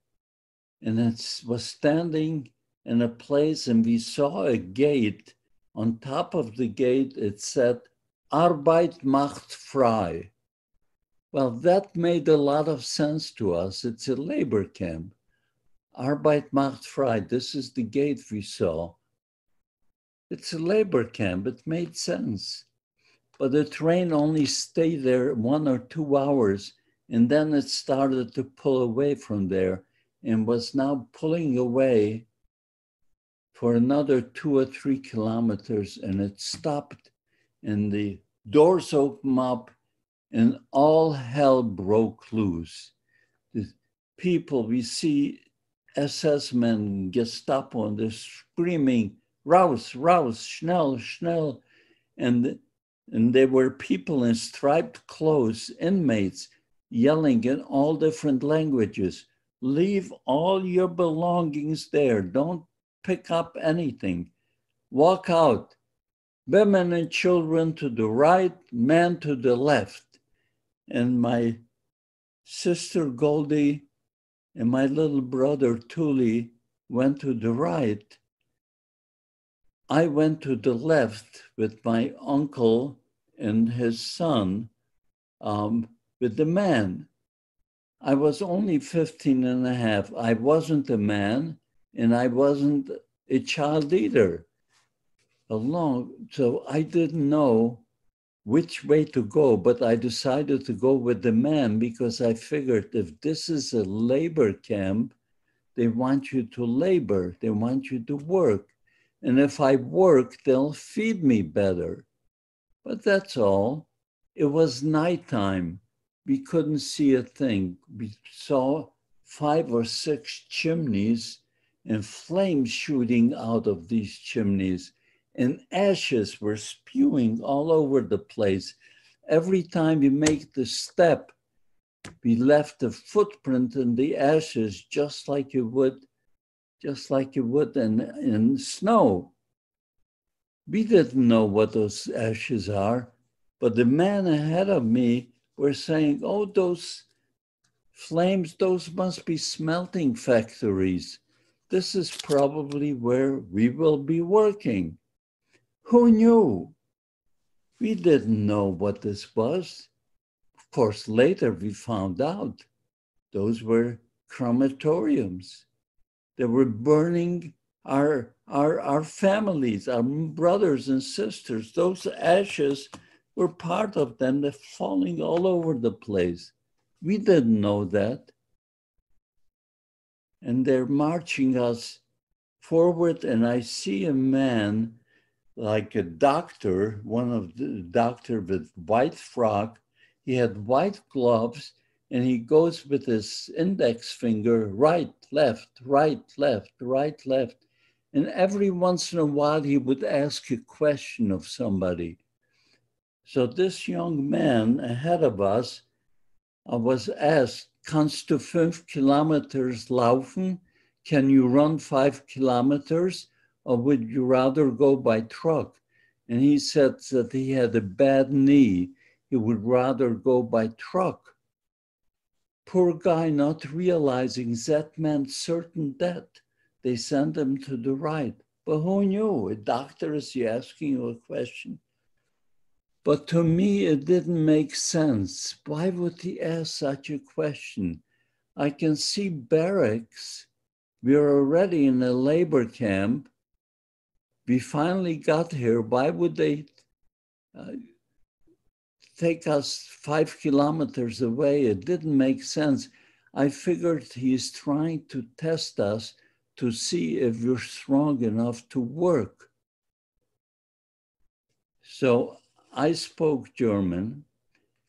and it was standing in a place and we saw a gate. On top of the gate, it said, Arbeit macht frei. Well, that made a lot of sense to us. It's a labor camp. Arbeit macht frei. This is the gate we saw. It's a labor camp. It made sense. But the train only stayed there one or two hours and then it started to pull away from there and was now pulling away for another two or three kilometers and it stopped and the doors opened up and all hell broke loose. The people, we see SS men, Gestapo, and they're screaming, raus, raus, schnell, schnell. And, and there were people in striped clothes, inmates, yelling in all different languages. Leave all your belongings there. Don't pick up anything. Walk out. Women and children to the right, men to the left. And my sister Goldie and my little brother Tuli went to the right. I went to the left with my uncle and his son. Um, with the man. I was only 15 and a half. I wasn't a man and I wasn't a child either. Along, so I didn't know which way to go, but I decided to go with the man because I figured if this is a labor camp, they want you to labor, they want you to work. And if I work, they'll feed me better. But that's all. It was nighttime we couldn't see a thing. We saw five or six chimneys and flames shooting out of these chimneys, and ashes were spewing all over the place. Every time we make the step, we left a footprint in the ashes just like you would, just like you would in, in snow. We didn't know what those ashes are, but the man ahead of me were saying, oh, those flames, those must be smelting factories. This is probably where we will be working. Who knew? We didn't know what this was. Of course, later we found out those were crematoriums. They were burning our, our, our families, our brothers and sisters. Those ashes we're part of them. They're falling all over the place. We didn't know that. And they're marching us forward, and I see a man like a doctor, one of the doctor with white frock, he had white gloves and he goes with his index finger right, left, right, left, right, left. And every once in a while, he would ask a question of somebody. So this young man ahead of us uh, was asked, Kannst du fünf kilometers laufen? Can you run five kilometers? Or would you rather go by truck? And he said that he had a bad knee. He would rather go by truck. Poor guy not realizing that meant certain death. They sent him to the right. But who knew? A doctor is asking you a question. But to me, it didn't make sense. Why would he ask such a question? I can see barracks. We're already in a labor camp. We finally got here. Why would they uh, take us five kilometers away? It didn't make sense. I figured he's trying to test us to see if you're strong enough to work. So I spoke German,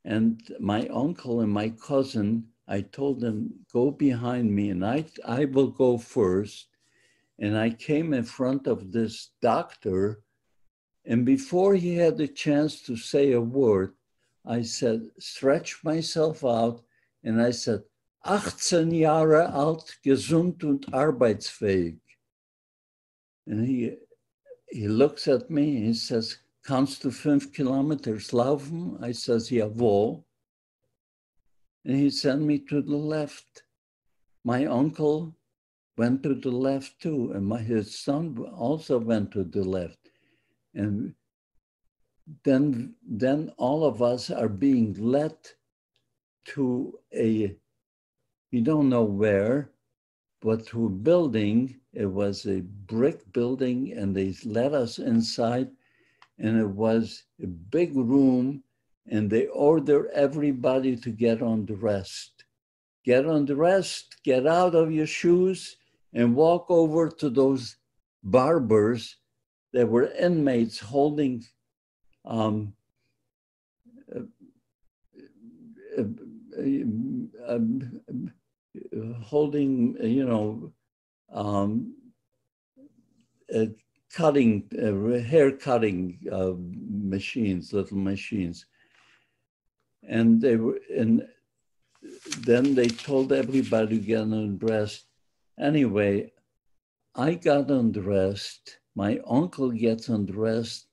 and my uncle and my cousin, I told them, go behind me, and I, I will go first. And I came in front of this doctor, and before he had the chance to say a word, I said, stretch myself out, and I said, 18 Jahre alt, gesund und arbeitsfähig. And he, he looks at me and he says, Kannst du fünf kilometers laufen? I says, jawohl. And he sent me to the left. My uncle went to the left too, and my, his son also went to the left. And then, then all of us are being led to a, we don't know where, but through building. It was a brick building, and they led us inside and it was a big room and they order everybody to get on the rest. Get on the rest, get out of your shoes and walk over to those barbers that were inmates holding um, uh, uh, uh, holding, you know, um, cutting, uh, hair cutting uh, machines, little machines. And they were, and then they told everybody to get undressed. Anyway, I got undressed. My uncle gets undressed.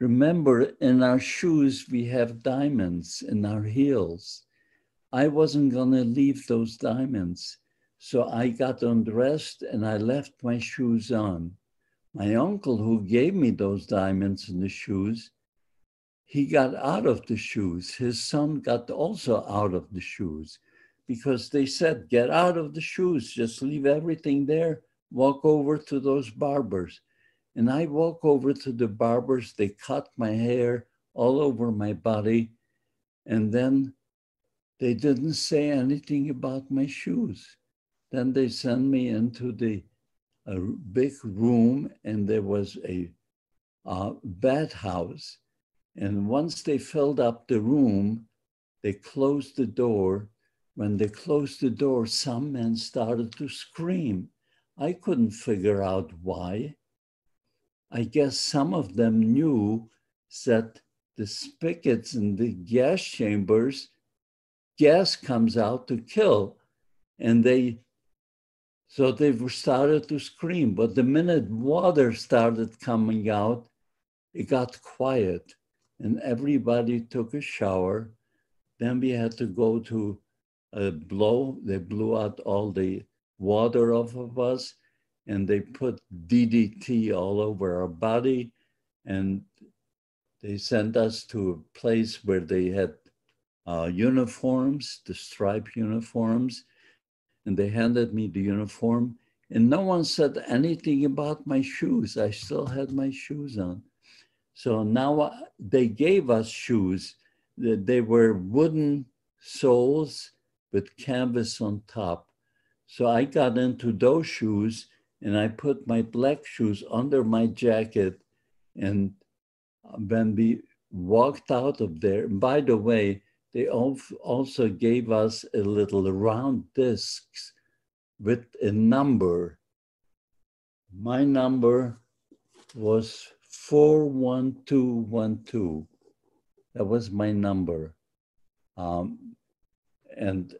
Remember, in our shoes, we have diamonds in our heels. I wasn't going to leave those diamonds. So I got undressed and I left my shoes on. My uncle, who gave me those diamonds and the shoes, he got out of the shoes. His son got also out of the shoes because they said, get out of the shoes, just leave everything there, walk over to those barbers. And I walk over to the barbers, they cut my hair all over my body, and then they didn't say anything about my shoes. Then they sent me into the a big room and there was a uh, bathhouse. And once they filled up the room, they closed the door. When they closed the door, some men started to scream. I couldn't figure out why. I guess some of them knew that the spigots in the gas chambers, gas comes out to kill. And they so they started to scream. But the minute water started coming out, it got quiet and everybody took a shower. Then we had to go to a blow. They blew out all the water off of us and they put DDT all over our body. And they sent us to a place where they had uh, uniforms, the striped uniforms and they handed me the uniform and no one said anything about my shoes. I still had my shoes on. So now uh, they gave us shoes. They were wooden soles with canvas on top. So I got into those shoes and I put my black shoes under my jacket. And when we walked out of there, by the way, they also gave us a little round discs with a number. My number was 41212. That was my number. Um, and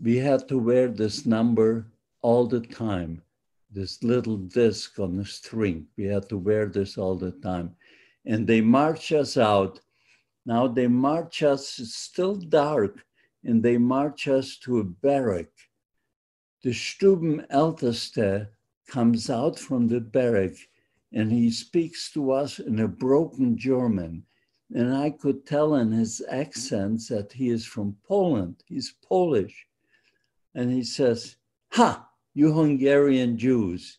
we had to wear this number all the time, this little disc on the string. We had to wear this all the time. And they march us out. Now they march us, it's still dark, and they march us to a barrack. The Stubenälteste comes out from the barrack and he speaks to us in a broken German. And I could tell in his accents that he is from Poland. He's Polish. And he says, Ha, you Hungarian Jews,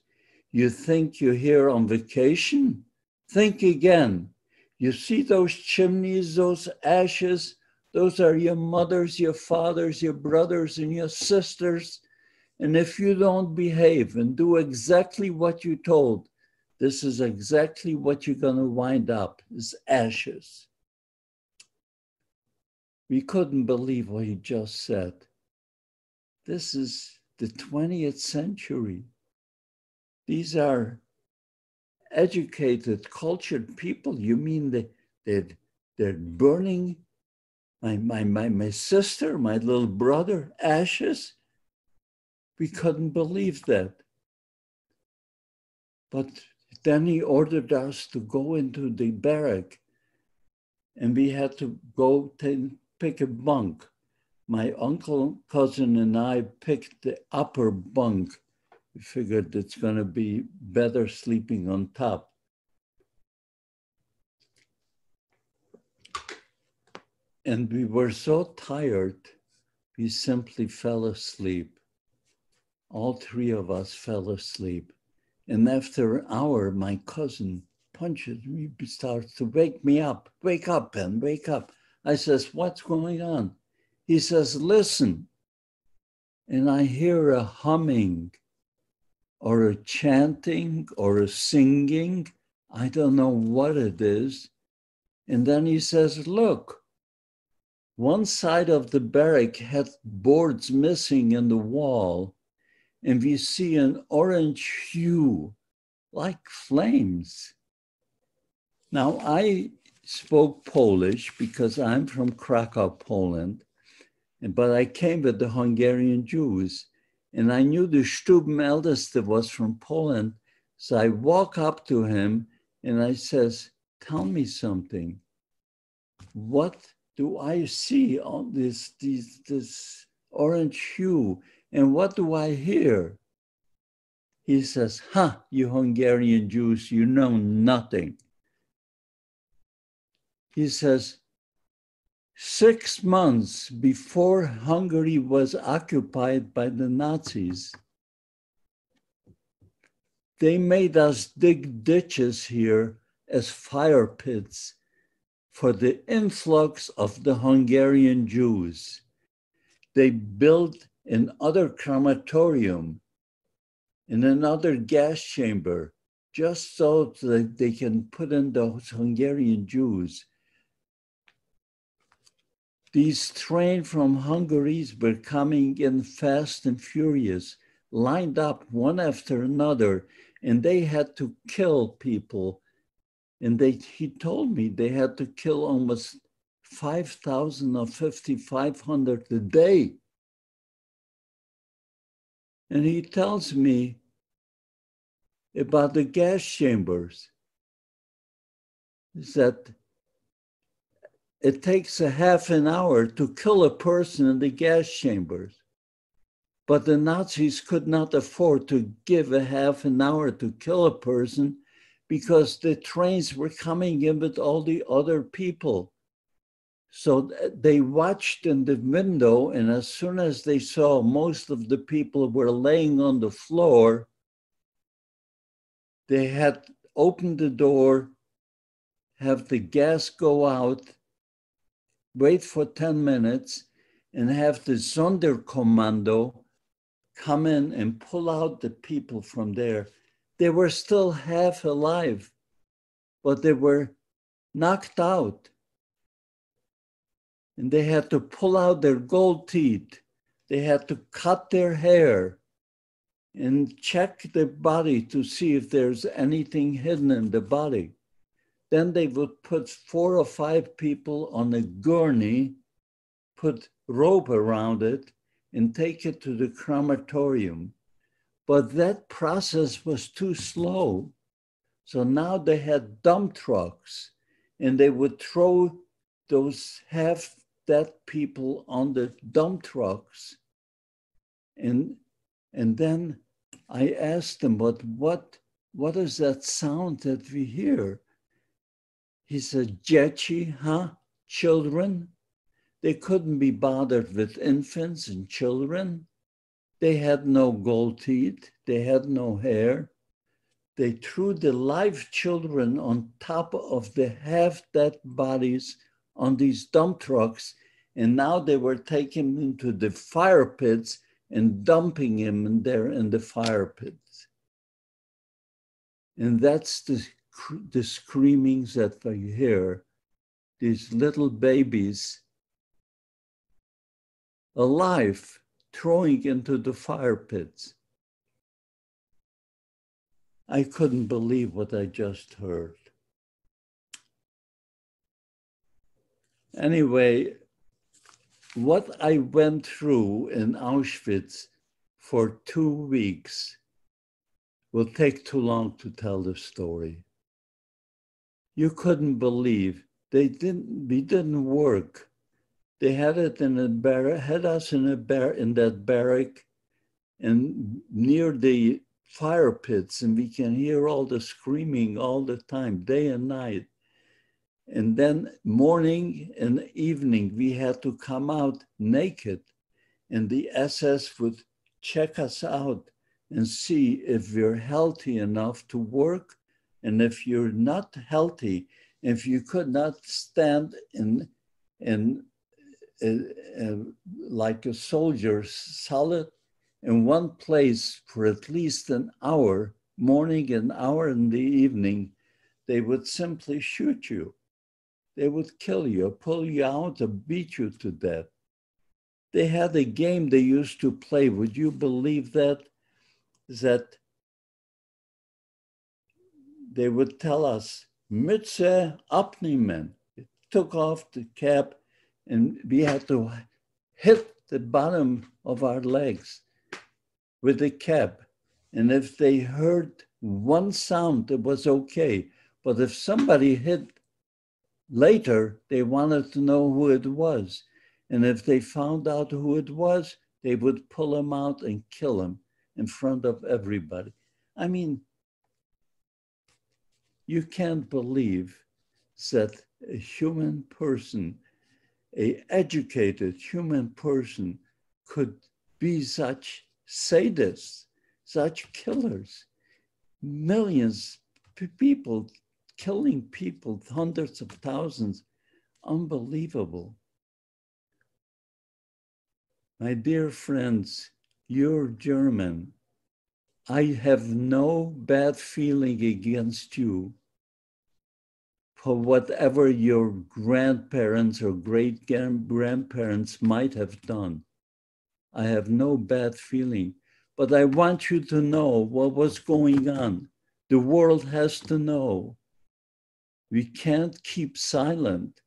you think you're here on vacation? Think again. You see those chimneys, those ashes? Those are your mothers, your fathers, your brothers, and your sisters. And if you don't behave and do exactly what you told, this is exactly what you're going to wind up is ashes. We couldn't believe what he just said. This is the 20th century. These are educated, cultured people. You mean they, they're, they're burning my, my, my, my sister, my little brother, ashes? We couldn't believe that. But then he ordered us to go into the barrack and we had to go to pick a bunk. My uncle, cousin, and I picked the upper bunk. We figured it's going to be better sleeping on top. And we were so tired, we simply fell asleep. All three of us fell asleep. And after an hour, my cousin punches me, starts to wake me up. Wake up, Ben, wake up. I says, what's going on? He says, listen. And I hear a humming or a chanting or a singing. I don't know what it is. And then he says, look, one side of the barrack had boards missing in the wall and we see an orange hue like flames. Now, I spoke Polish because I'm from Krakow, Poland, but I came with the Hungarian Jews, and I knew the Stubenälteste was from Poland. So I walk up to him and I says, tell me something. What do I see on this, this, this orange hue? And what do I hear? He says, Ha, you Hungarian Jews, you know nothing. He says, six months before Hungary was occupied by the Nazis, they made us dig ditches here as fire pits for the influx of the Hungarian Jews. They built another crematorium, in another gas chamber, just so that they can put in those Hungarian Jews. These trains from Hungary's were coming in fast and furious, lined up one after another, and they had to kill people. And they, he told me they had to kill almost 5,000 or 5,500 a day and he tells me about the gas chambers. That it takes a half an hour to kill a person in the gas chambers. But the Nazis could not afford to give a half an hour to kill a person because the trains were coming in with all the other people. So they watched in the window, and as soon as they saw most of the people were laying on the floor, they had opened the door, have the gas go out, wait for 10 minutes, and have the Sonderkommando come in and pull out the people from there. They were still half alive, but they were knocked out. And they had to pull out their gold teeth. They had to cut their hair and check the body to see if there's anything hidden in the body. Then they would put four or five people on a gurney, put rope around it, and take it to the crematorium. But that process was too slow. So now they had dump trucks and they would throw those half dead people on the dump trucks. And, and then I asked them, but what, what is that sound that we hear? He said, Jetchi, huh? Children? They couldn't be bothered with infants and children. They had no gold teeth. They had no hair. They threw the live children on top of the half dead bodies on these dump trucks. And now they were taking them into the fire pits and dumping him in there in the fire pits. And that's the, the screamings that I hear. These little babies alive throwing into the fire pits. I couldn't believe what I just heard. Anyway, what I went through in Auschwitz for two weeks will take too long to tell the story. You couldn't believe they didn't, we didn't work. They had it in a had us in a bar in that barrack and near the fire pits, and we can hear all the screaming all the time, day and night. And then morning and evening, we had to come out naked, and the SS would check us out and see if we're healthy enough to work. And if you're not healthy, if you could not stand in, in uh, uh, like a soldier, solid in one place for at least an hour, morning, an hour in the evening, they would simply shoot you they would kill you, pull you out, or beat you to death. They had a game they used to play. Would you believe that? That they would tell us, Mütze abnehmen. took off the cap and we had to hit the bottom of our legs with the cap. And if they heard one sound, it was okay. But if somebody hit Later, they wanted to know who it was. And if they found out who it was, they would pull him out and kill him in front of everybody. I mean, you can't believe that a human person, a educated human person could be such sadists, such killers. Millions of people killing people, hundreds of thousands. Unbelievable. My dear friends, you're German. I have no bad feeling against you for whatever your grandparents or great grandparents might have done. I have no bad feeling, but I want you to know what was going on. The world has to know. We can't keep silent.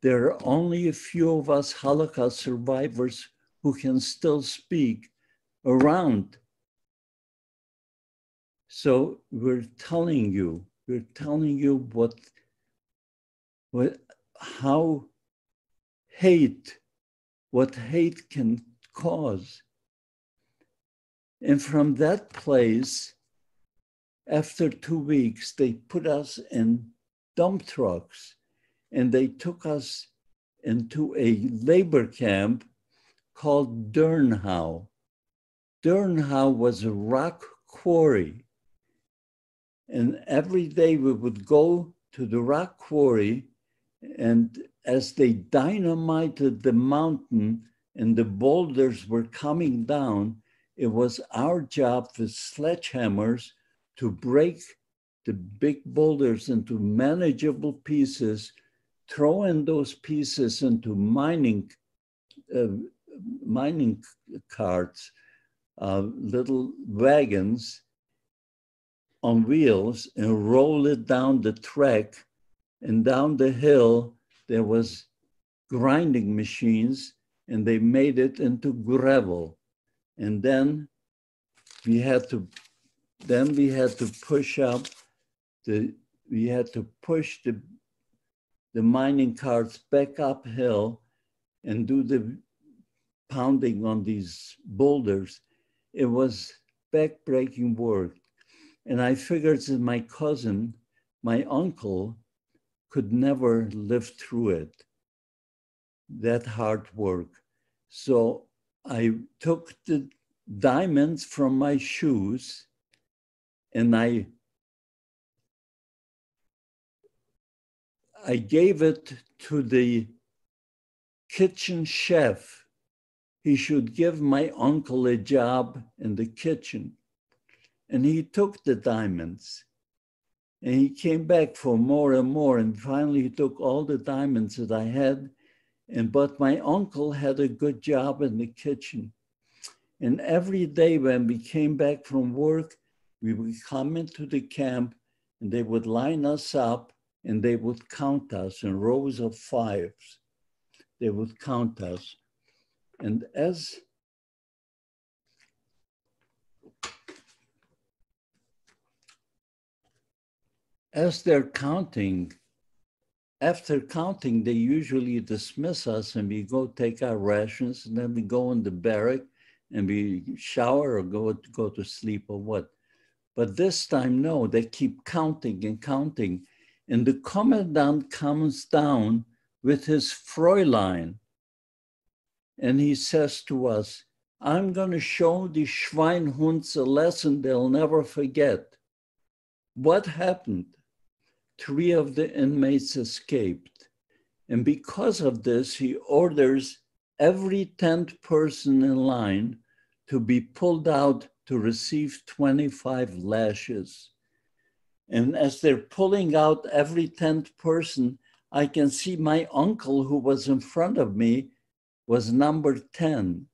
There are only a few of us Holocaust survivors who can still speak around. So we're telling you, we're telling you what, what how hate, what hate can cause. And from that place, after two weeks, they put us in dump trucks and they took us into a labor camp called Dörnhau. Dörnhau was a rock quarry. And every day we would go to the rock quarry, and as they dynamited the mountain and the boulders were coming down, it was our job with sledgehammers to break the big boulders into manageable pieces, throwing those pieces into mining, uh, mining carts, uh, little wagons on wheels and roll it down the track and down the hill there was grinding machines and they made it into gravel. And then we had to then we had to push up the we had to push the the mining carts back uphill and do the pounding on these boulders. It was back-breaking work and i figured that my cousin my uncle could never live through it that hard work so i took the diamonds from my shoes and I I gave it to the kitchen chef. He should give my uncle a job in the kitchen. And he took the diamonds. And he came back for more and more. And finally, he took all the diamonds that I had. And but my uncle had a good job in the kitchen. And every day when we came back from work, we would come into the camp and they would line us up and they would count us in rows of fives. They would count us. And as as they're counting, after counting, they usually dismiss us and we go take our rations and then we go in the barrack and we shower or go, go to sleep or what. But this time, no, they keep counting and counting. And the commandant comes down with his Fräulein. And he says to us, I'm going to show the Schweinhunds a lesson they'll never forget. What happened? Three of the inmates escaped. And because of this, he orders every 10th person in line to be pulled out to receive 25 lashes. And as they're pulling out every 10th person, I can see my uncle who was in front of me was number 10.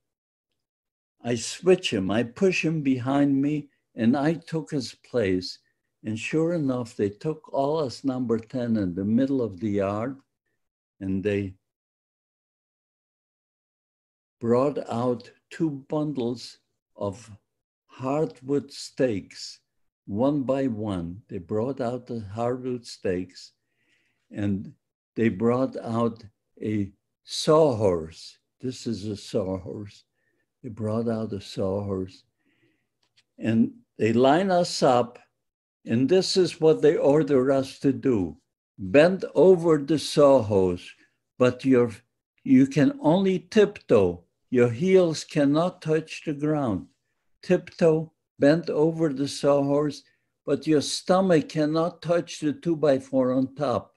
I switch him, I push him behind me, and I took his place. And sure enough, they took all us number 10 in the middle of the yard and they brought out two bundles of hardwood stakes one by one. They brought out the hardwood stakes and they brought out a sawhorse. This is a sawhorse. They brought out a sawhorse and they line us up. And this is what they order us to do bend over the sawhorse, but your, you can only tiptoe. Your heels cannot touch the ground tiptoe, bent over the sawhorse, but your stomach cannot touch the two by four on top.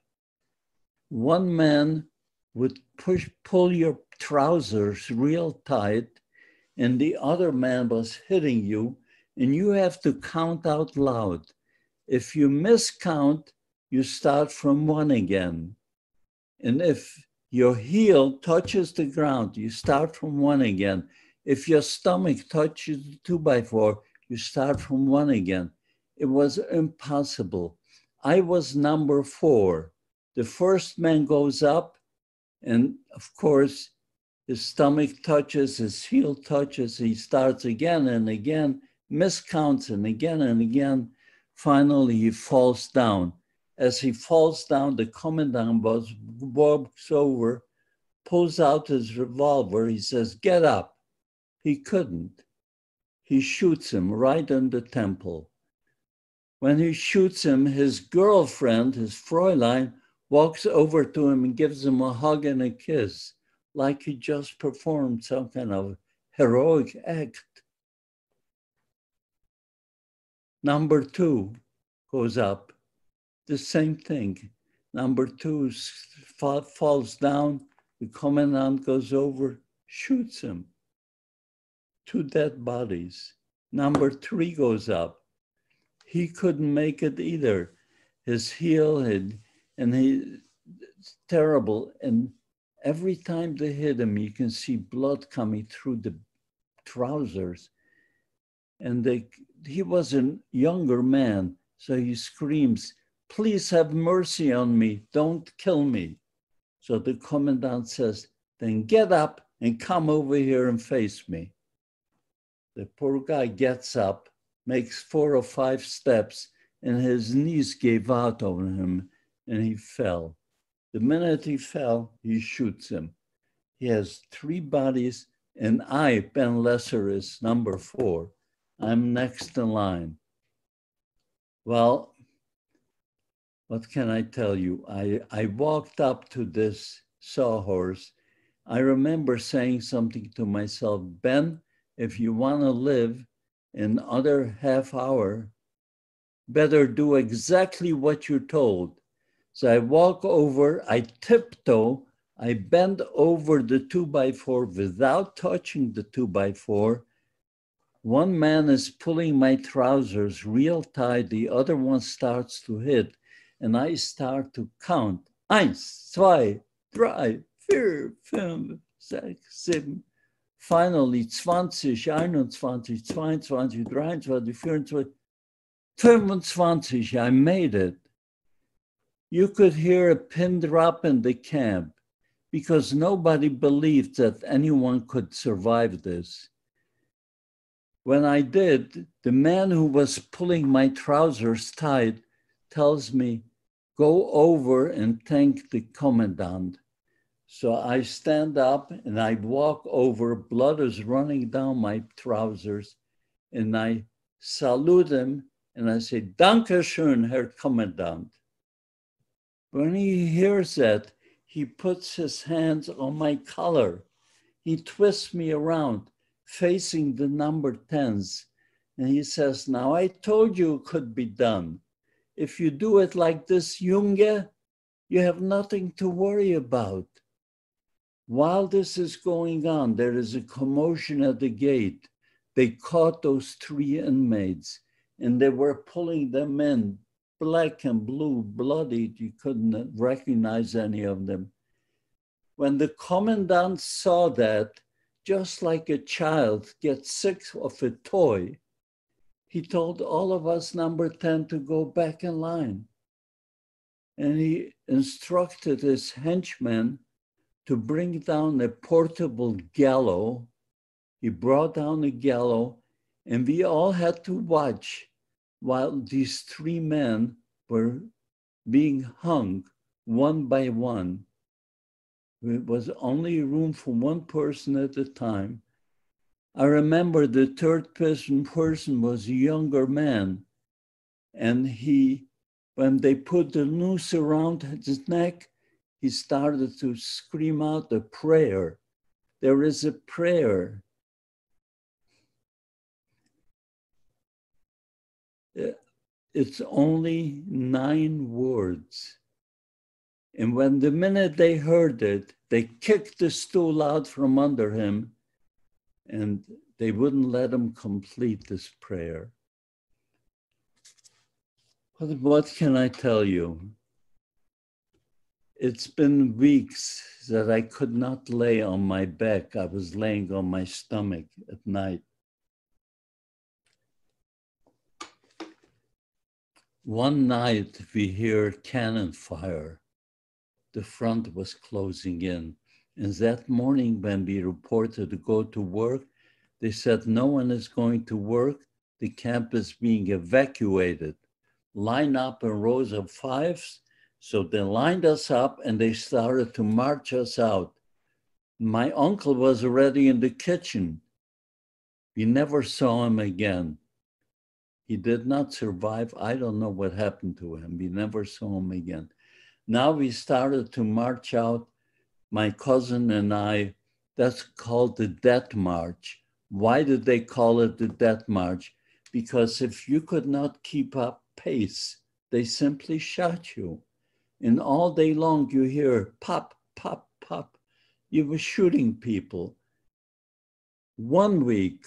One man would push, pull your trousers real tight, and the other man was hitting you, and you have to count out loud. If you miscount, you start from one again. And if your heel touches the ground, you start from one again. If your stomach touches the two by four, you start from one again. It was impossible. I was number four. The first man goes up, and of course, his stomach touches, his heel touches, he starts again and again, miscounts and again and again. Finally, he falls down. As he falls down, the commandant walks over, pulls out his revolver. He says, Get up. He couldn't. He shoots him right in the temple. When he shoots him, his girlfriend, his Fräulein, walks over to him and gives him a hug and a kiss, like he just performed some kind of heroic act. Number two goes up, the same thing. Number two falls down, the commandant goes over, shoots him two dead bodies. Number three goes up. he couldn't make it either. His heel had, and he, terrible. And every time they hit him, you can see blood coming through the trousers. And they, he was a younger man, so he screams, Please have mercy on me, don't kill me. So the commandant says, Then get up and come over here and face me. The poor guy gets up, makes four or five steps, and his knees gave out on him and he fell. The minute he fell, he shoots him. He has three bodies, and I, Ben Lesser, is number four. I'm next in line. Well, what can I tell you? I, I walked up to this sawhorse. I remember saying something to myself, Ben, if you want to live in another half hour, better do exactly what you're told. So I walk over, I tiptoe, I bend over the two by four without touching the two by four. One man is pulling my trousers real tight, the other one starts to hit, and I start to count. Eins, zwei, drei, vier, fünf, sechs, sieben, finally 20, 21, 22, 23, 24, 25. I made it. You could hear a pin drop in the camp because nobody believed that anyone could survive this. When I did, the man who was pulling my trousers tight tells me, go over and thank the commandant. So I stand up and I walk over, blood is running down my trousers, and I salute him and I say, Danke schön, Herr Kommandant. When he hears that, he puts his hands on my collar. He twists me around, facing the number 10s, and he says, Now I told you it could be done. If you do it like this, Junge, you have nothing to worry about. While this is going on, there is a commotion at the gate. They caught those three inmates and they were pulling them in, black and blue, bloodied. You couldn't recognize any of them. When the commandant saw that, just like a child gets sick of a toy, he told all of us, number 10, to go back in line. And he instructed his henchmen to bring down a portable gallows. He brought down a gallows, and we all had to watch while these three men were being hung one by one. It was only room for one person at a time. I remember the third person person was a younger man, and he, when they put the noose around his neck, he started to scream out a prayer. There is a prayer. Uh, it's only nine words. And when the minute they heard it, they kicked the stool out from under him and they wouldn't let him complete this prayer. What, what can I tell you? It's been weeks that I could not lay on my back. I was laying on my stomach at night. One night we hear cannon fire. The front was closing in. And that morning, when we reported to go to work, they said no one is going to work. The camp is being evacuated. Line up in rows of fives so they lined us up and they started to march us out. My uncle was already in the kitchen. We never saw him again. He did not survive. I don't know what happened to him. We never saw him again. Now we started to march out, my cousin and I. That's called the Death March. Why did they call it the Death March? Because if you could not keep up pace, they simply shot you. And all day long you hear pop, pop, pop. You were shooting people. One week,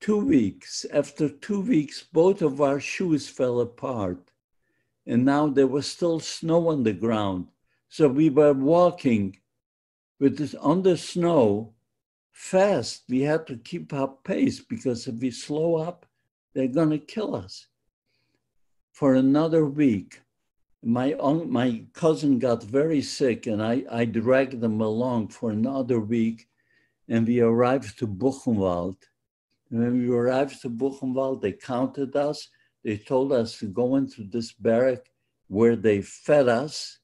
two weeks. After two weeks, both of our shoes fell apart. And now there was still snow on the ground. So we were walking with this on the snow fast. We had to keep up pace because if we slow up, they're going to kill us. For another week, my, my cousin got very sick and I, I dragged them along for another week and we arrived to Buchenwald. And when we arrived to Buchenwald, they counted us. They told us to go into this barrack where they fed us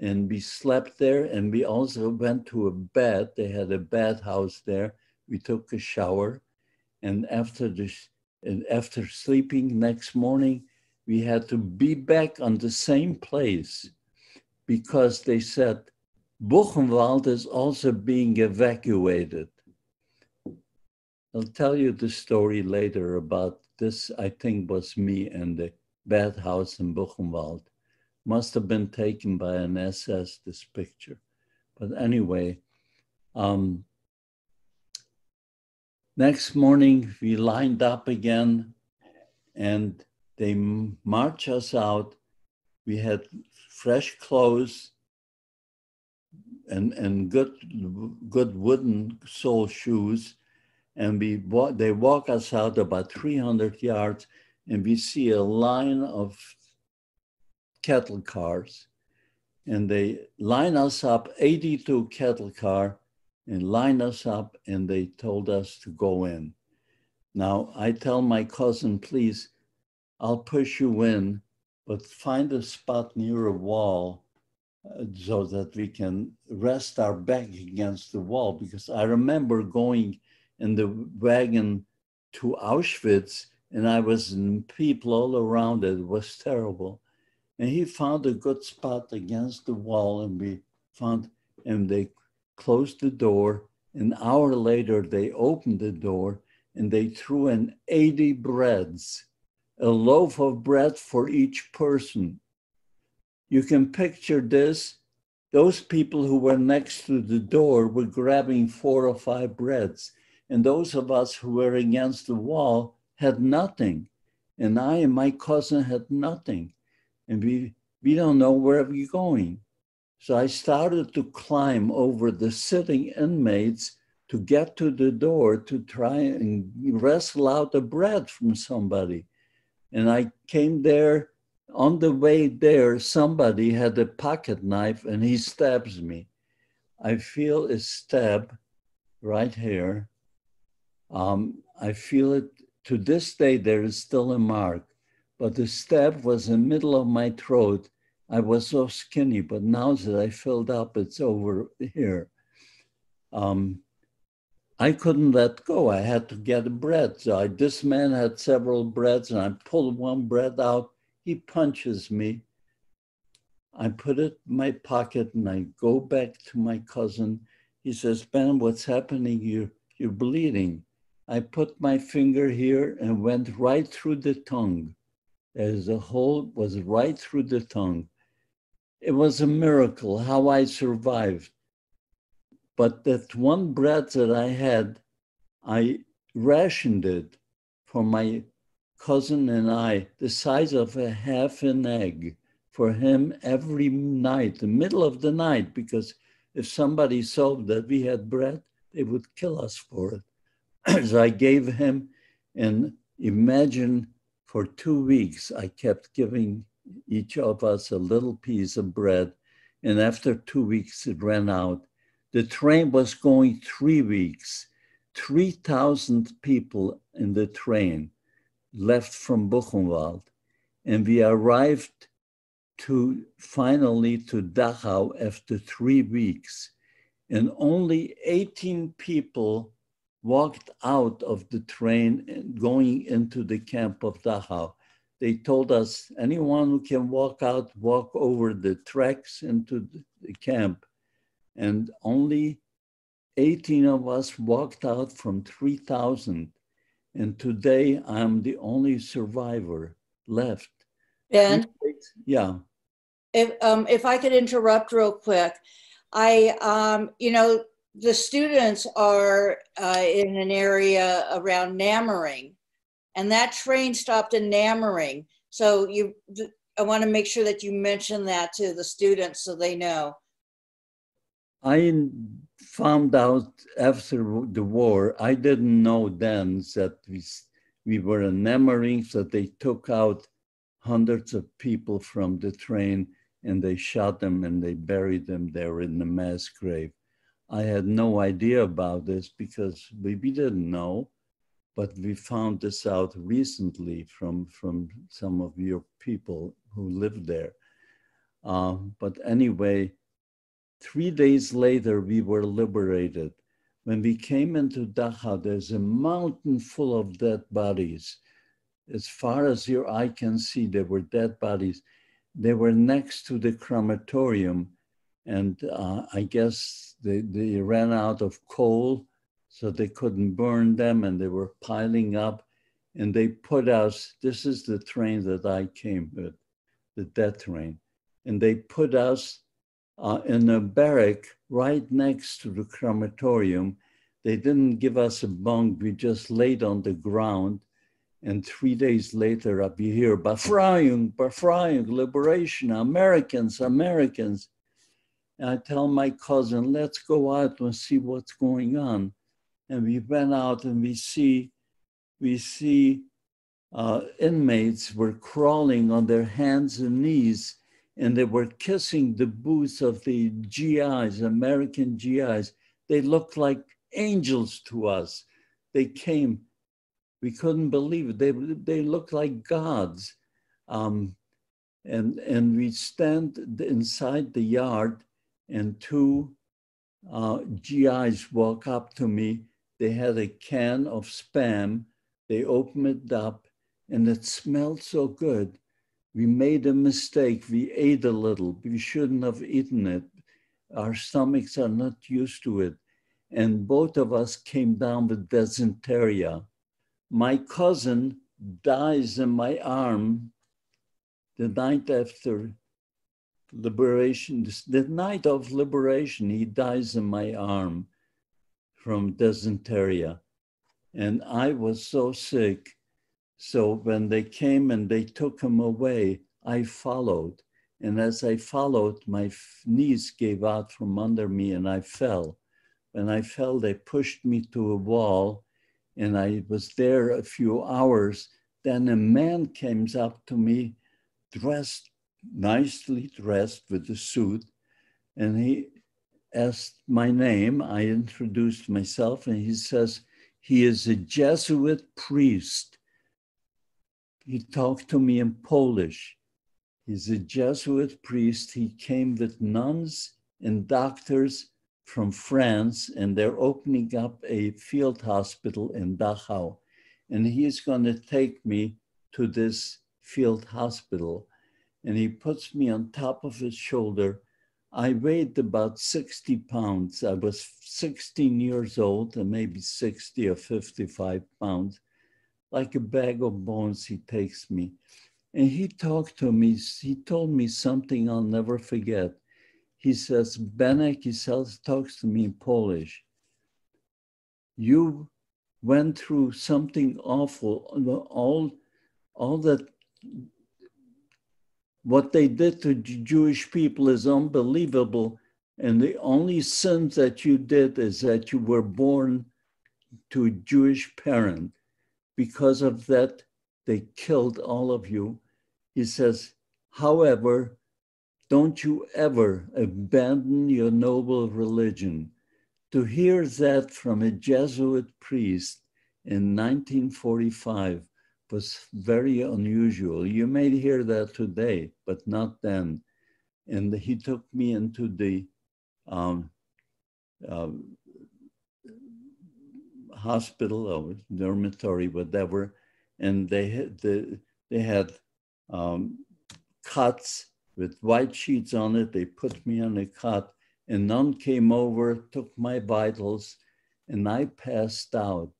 and we slept there and we also went to a bed. They had a bed house there. We took a shower and after this, and after sleeping next morning, we had to be back on the same place because they said Buchenwald is also being evacuated. I'll tell you the story later about this, I think was me and the bathhouse in Buchenwald. Must have been taken by an SS, this picture. But anyway, um, next morning we lined up again and they march us out. We had fresh clothes and, and good, good wooden sole shoes. And we they walk us out about 300 yards and we see a line of cattle cars. And they line us up, 82 cattle car, and line us up, and they told us to go in. Now, I tell my cousin, please, I'll push you in, but find a spot near a wall uh, so that we can rest our back against the wall. Because I remember going in the wagon to Auschwitz and I was in people all around it. It was terrible. And he found a good spot against the wall and we found, and they closed the door. An hour later, they opened the door and they threw in 80 breads a loaf of bread for each person. You can picture this. Those people who were next to the door were grabbing four or five breads. And those of us who were against the wall had nothing. And I and my cousin had nothing. And we, we don't know where we're going. So I started to climb over the sitting inmates to get to the door to try and wrestle out the bread from somebody. And I came there. On the way there, somebody had a pocket knife and he stabs me. I feel a stab right here. Um, I feel it to this day, there is still a mark, but the stab was in the middle of my throat. I was so skinny, but now that I filled up, it's over here. Um, I couldn't let go. I had to get a bread. So I, this man had several breads and I pulled one bread out. He punches me. I put it in my pocket and I go back to my cousin. He says, Ben, what's happening? You're, you're bleeding. I put my finger here and went right through the tongue. As the hole was right through the tongue. It was a miracle how I survived. But that one bread that I had, I rationed it for my cousin and I, the size of a half an egg for him every night, the middle of the night, because if somebody saw that we had bread, they would kill us for it. so I gave him, and imagine for two weeks, I kept giving each of us a little piece of bread. And after two weeks, it ran out. The train was going three weeks. 3,000 people in the train left from Buchenwald. And we arrived to finally to Dachau after three weeks. And only 18 people walked out of the train going into the camp of Dachau. They told us anyone who can walk out, walk over the tracks into the camp and only 18 of us walked out from 3,000. And today I'm the only survivor left. And yeah. If, um, if I could interrupt real quick, I, um, you know, the students are uh, in an area around Nammering, and that train stopped in Nammering. So you, I want to make sure that you mention that to the students so they know. I found out after the war, I didn't know then that we, we were in Nammering, so they took out hundreds of people from the train and they shot them and they buried them there in the mass grave. I had no idea about this because we, we didn't know, but we found this out recently from, from some of your people who lived there. Uh, but anyway, three days later, we were liberated. When we came into Dachau, there's a mountain full of dead bodies. As far as your eye can see, there were dead bodies. They were next to the crematorium and uh, I guess they, they ran out of coal, so they couldn't burn them, and they were piling up. And they put us, this is the train that I came with, the death train. And they put us uh, in a barrack right next to the crematorium. They didn't give us a bunk, we just laid on the ground. And three days later, I'd be here, Befreiung, Befreiung, liberation, Americans, Americans. I tell my cousin, let's go out and see what's going on. And we went out and we see, we see uh, inmates were crawling on their hands and knees and they were kissing the boots of the GIs, American GIs. They looked like angels to us. They came, we couldn't believe it. They, they looked like gods. Um, and, and we stand inside the yard and two uh, GIs walk up to me. They had a can of spam. They opened it up and it smelled so good. We made a mistake. We ate a little. We shouldn't have eaten it. Our stomachs are not used to it. And both of us came down with dysentery. My cousin dies in my arm the night after liberation, the night of liberation, he dies in my arm from dysentery. And I was so sick. So when they came and they took him away, I followed. And as I followed, my knees gave out from under me and I fell. When I fell, they pushed me to a wall and I was there a few hours. Then a man comes up to me dressed nicely dressed with a suit, and he asked my name. I introduced myself, and he says he is a Jesuit priest. He talked to me in Polish. He's a Jesuit priest. He came with nuns and doctors from France, and they're opening up a field hospital in Dachau. And he's going to take me to this field hospital and he puts me on top of his shoulder. I weighed about 60 pounds. I was 16 years old and maybe 60 or 55 pounds. Like a bag of bones, he takes me. And he talked to me, he told me something I'll never forget. He says, Benek, he says, talks to me in Polish. You went through something awful. All, all that what they did to Jewish people is unbelievable. And the only sin that you did is that you were born to a Jewish parent. Because of that, they killed all of you. He says, however, don't you ever abandon your noble religion. To hear that from a Jesuit priest in 1945 was very unusual. You may hear that today, but not then. And he took me into the um, uh, hospital or dormitory, whatever, and they had the, they had um, cots with white sheets on it. They put me on a cot, and nun came over, took my vitals, and I passed out.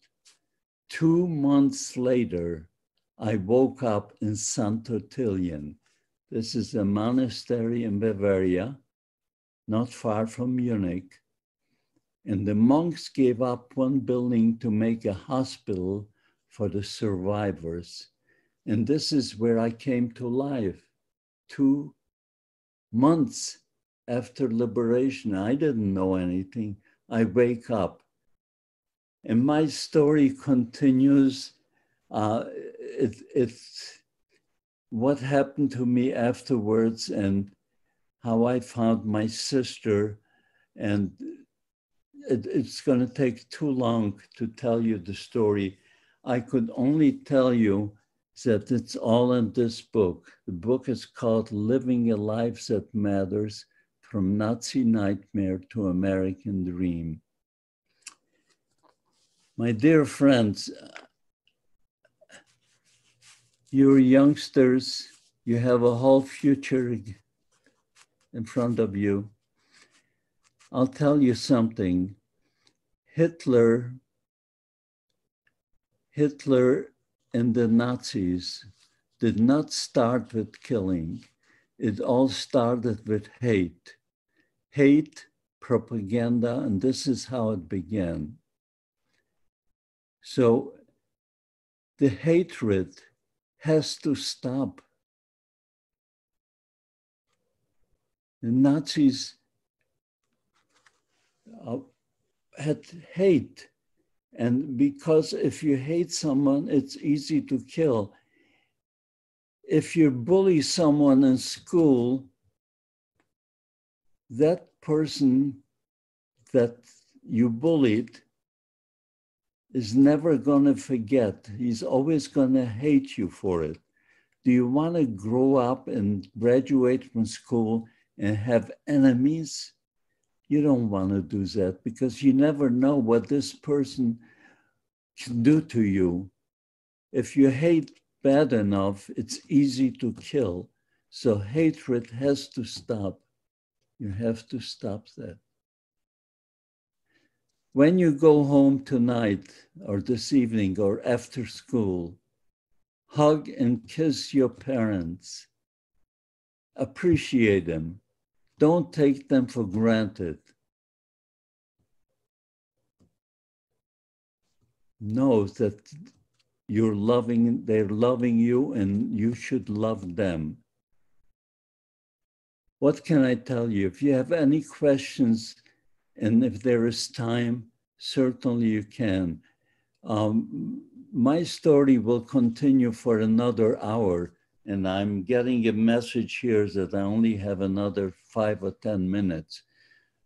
Two months later, I woke up in St. Ottilien. This is a monastery in Bavaria, not far from Munich. And the monks gave up one building to make a hospital for the survivors. And this is where I came to life. Two months after liberation, I didn't know anything. I wake up. And my story continues. Uh, it, it's what happened to me afterwards and how I found my sister. And it, it's going to take too long to tell you the story. I could only tell you that it's all in this book. The book is called Living a Life That Matters From Nazi Nightmare to American Dream. My dear friends, you're youngsters, you have a whole future in front of you. I'll tell you something. Hitler, Hitler and the Nazis did not start with killing. It all started with hate. Hate, propaganda, and this is how it began. So the hatred has to stop. The Nazis uh, had hate. And because if you hate someone, it's easy to kill. If you bully someone in school, that person that you bullied is never going to forget. He's always going to hate you for it. Do you want to grow up and graduate from school and have enemies? You don't want to do that because you never know what this person can do to you. If you hate bad enough, it's easy to kill. So hatred has to stop. You have to stop that. When you go home tonight or this evening or after school, hug and kiss your parents. Appreciate them. Don't take them for granted. Know that you're loving, they're loving you and you should love them. What can I tell you? If you have any questions and if there is time, certainly you can. Um, my story will continue for another hour and I'm getting a message here that I only have another five or 10 minutes.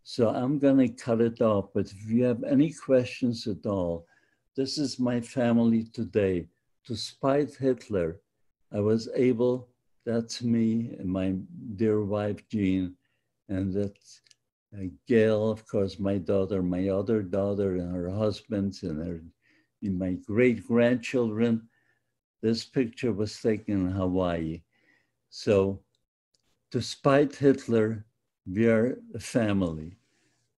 So I'm going to cut it off. But if you have any questions at all, this is my family today. Despite Hitler, I was able, that's me and my dear wife, Jean, and that's Gail, of course, my daughter, my other daughter, and her husbands, and her, my great grandchildren this picture was taken in Hawaii. So despite Hitler, we are a family.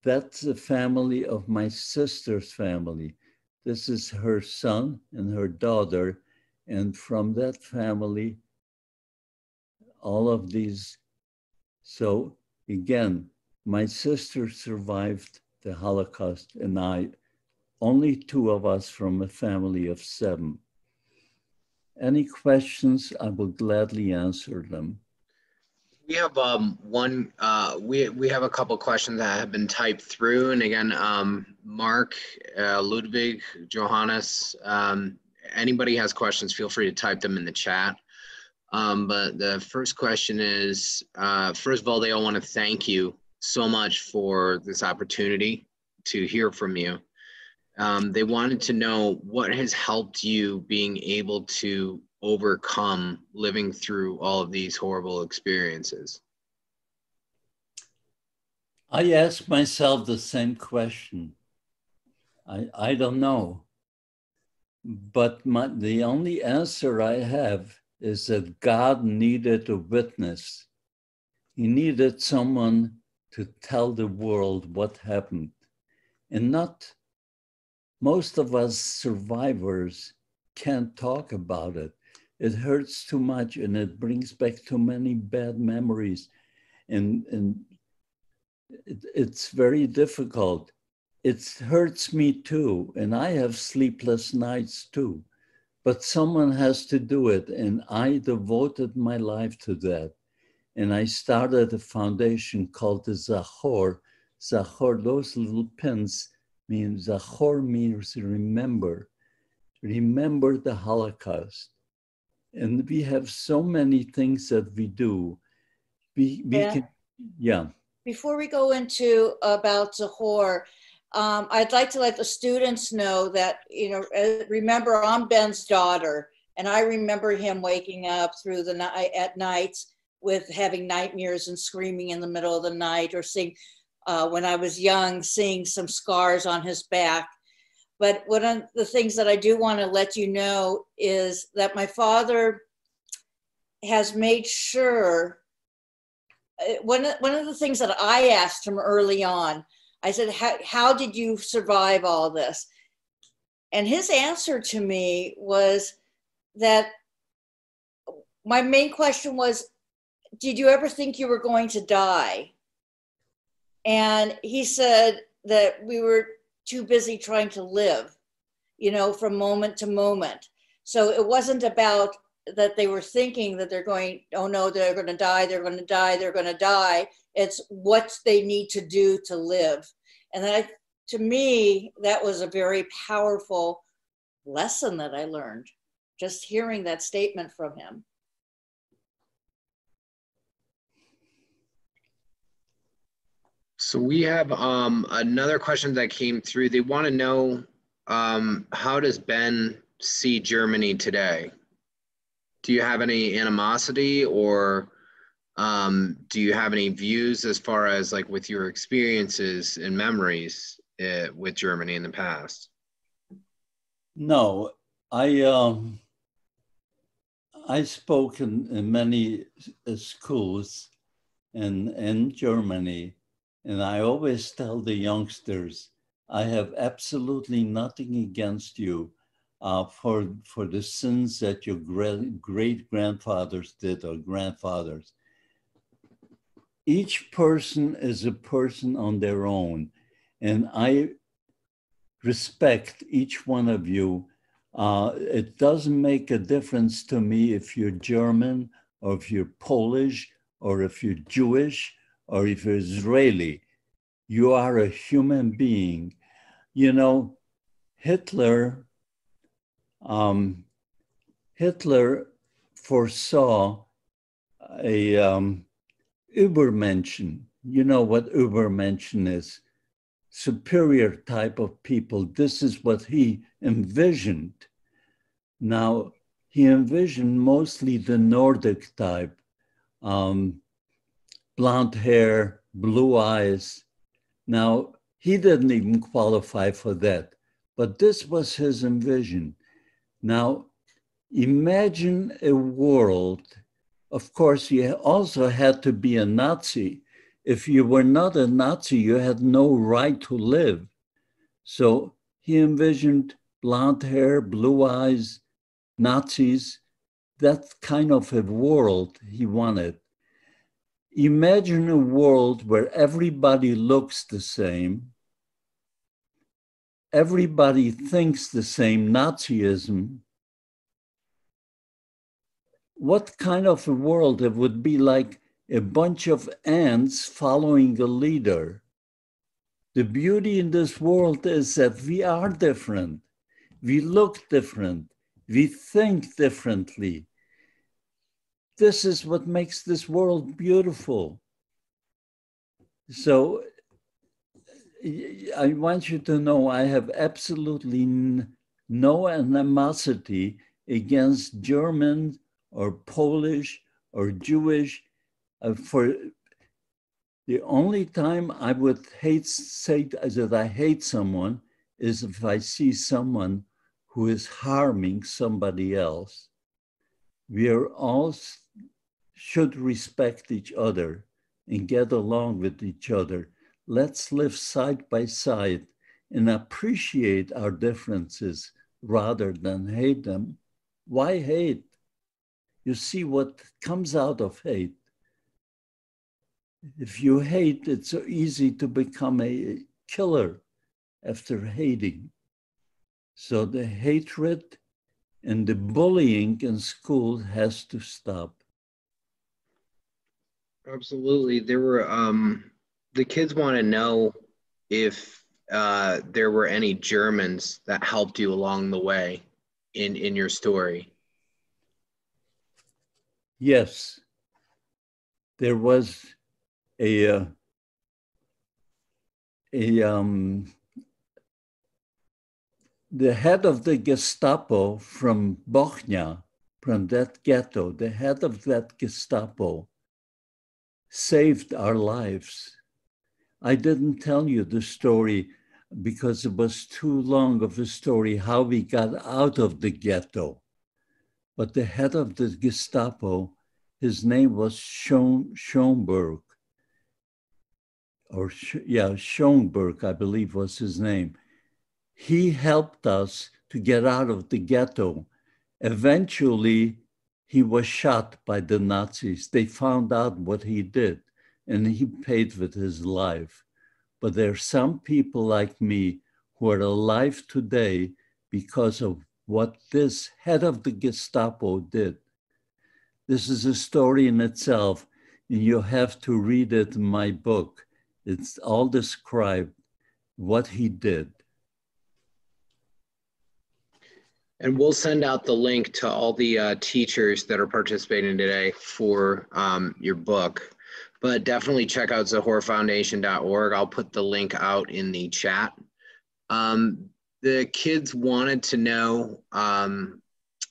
That's the family of my sister's family. This is her son and her daughter. And from that family, all of these. So again, my sister survived the Holocaust and I, only two of us from a family of seven. Any questions, I will gladly answer them. We have um, one, uh, we, we have a couple questions that have been typed through. And again, um, Mark, uh, Ludwig, Johannes, um, anybody has questions, feel free to type them in the chat. Um, but the first question is, uh, first of all, they all want to thank you so much for this opportunity to hear from you. Um, they wanted to know what has helped you being able to overcome living through all of these horrible experiences. I ask myself the same question. I, I don't know. But my, the only answer I have is that God needed a witness. He needed someone to tell the world what happened and not most of us survivors can't talk about it. It hurts too much and it brings back too many bad memories. And, and it, it's very difficult. it hurts me too, and I have sleepless nights too. But someone has to do it, and I devoted my life to that. And I started a foundation called the Zachor. Zachor, those little pins mean Zachor means remember. Remember the Holocaust. And we have so many things that we do. We, we Yeah. can, yeah. Before we go into about Zachor, um, I'd like to let the students know that, you know, uh, remember I'm Ben's daughter, and I remember him waking up through the night at nights with having nightmares and screaming in the middle of the night, or seeing, uh, when I was young, seeing some scars on his back. But one of the things that I do want to let you know is that my father has made sure uh, one of, one of the things that I asked him early on, I said, how, how did you survive all this? And his answer to me was that my main question was, did you ever think you were going to die? And he said that we were too busy trying to live, you know, from moment to moment. So it wasn't about that they were thinking that they're going, oh no, they're going to die, they're going to die, they're going to die. It's what they need to do to live. And that, to me, that was a very powerful lesson that I learned just hearing that statement from him. So we have um, another question that came through. They want to know um, how does Ben see Germany today? Do you have any animosity or um, do you have any views as far as like with your experiences and memories uh, with Germany in the past? No, I um, I spoke in, in many schools in in Germany, and I always tell the youngsters, I have absolutely nothing against you uh, for for the sins that your great grandfathers did or grandfathers. Each person is a person on their own, and I respect each one of you. Uh, it doesn't make a difference to me if you're German or if you're Polish or if you're Jewish or if you're Israeli. You are a human being. You know, Hitler, um, Hitler foresaw a um, Übermenschen. You know what Übermenschen is? superior type of people. This is what he envisioned. Now, he envisioned mostly the Nordic type um, blonde hair, blue eyes. Now, he didn't even qualify for that, but this was his envision. Now, imagine a world. Of course, you also had to be a Nazi if you were not a Nazi, you had no right to live. So he envisioned blonde hair, blue eyes, Nazis, that kind of a world he wanted. Imagine a world where everybody looks the same, everybody thinks the same, Nazism. What kind of a world it would be like a bunch of ants following a leader. The beauty in this world is that we are different. We look different. We think differently. This is what makes this world beautiful. So I want you to know I have absolutely no animosity against German or Polish or Jewish uh, for the only time I would hate say that I hate someone is if I see someone who is harming somebody else. We are all should respect each other and get along with each other. Let's live side by side and appreciate our differences rather than hate them. Why hate? You see what comes out of hate if you hate, it's so easy to become a killer after hating. So the hatred and the bullying in school has to stop. Absolutely. There were um the kids want to know if uh there were any Germans that helped you along the way in in your story. Yes. There was a uh, a um the head of the Gestapo from Bochnia, from that ghetto, the head of that Gestapo saved our lives. I didn't tell you the story because it was too long of a story how we got out of the ghetto. But the head of the Gestapo, his name was Schoen, Schoenberg, or yeah, Schoenberg, I believe was his name he helped us to get out of the ghetto. Eventually, he was shot by the Nazis. They found out what he did and he paid with his life. But there are some people like me who are alive today because of what this head of the Gestapo did. This is a story in itself, and you have to read it in my book. It's all described what he did. And we'll send out the link to all the uh, teachers that are participating today for um, your book. But definitely check out zachorfoundation.org. I'll put the link out in the chat. Um, the kids wanted to know um,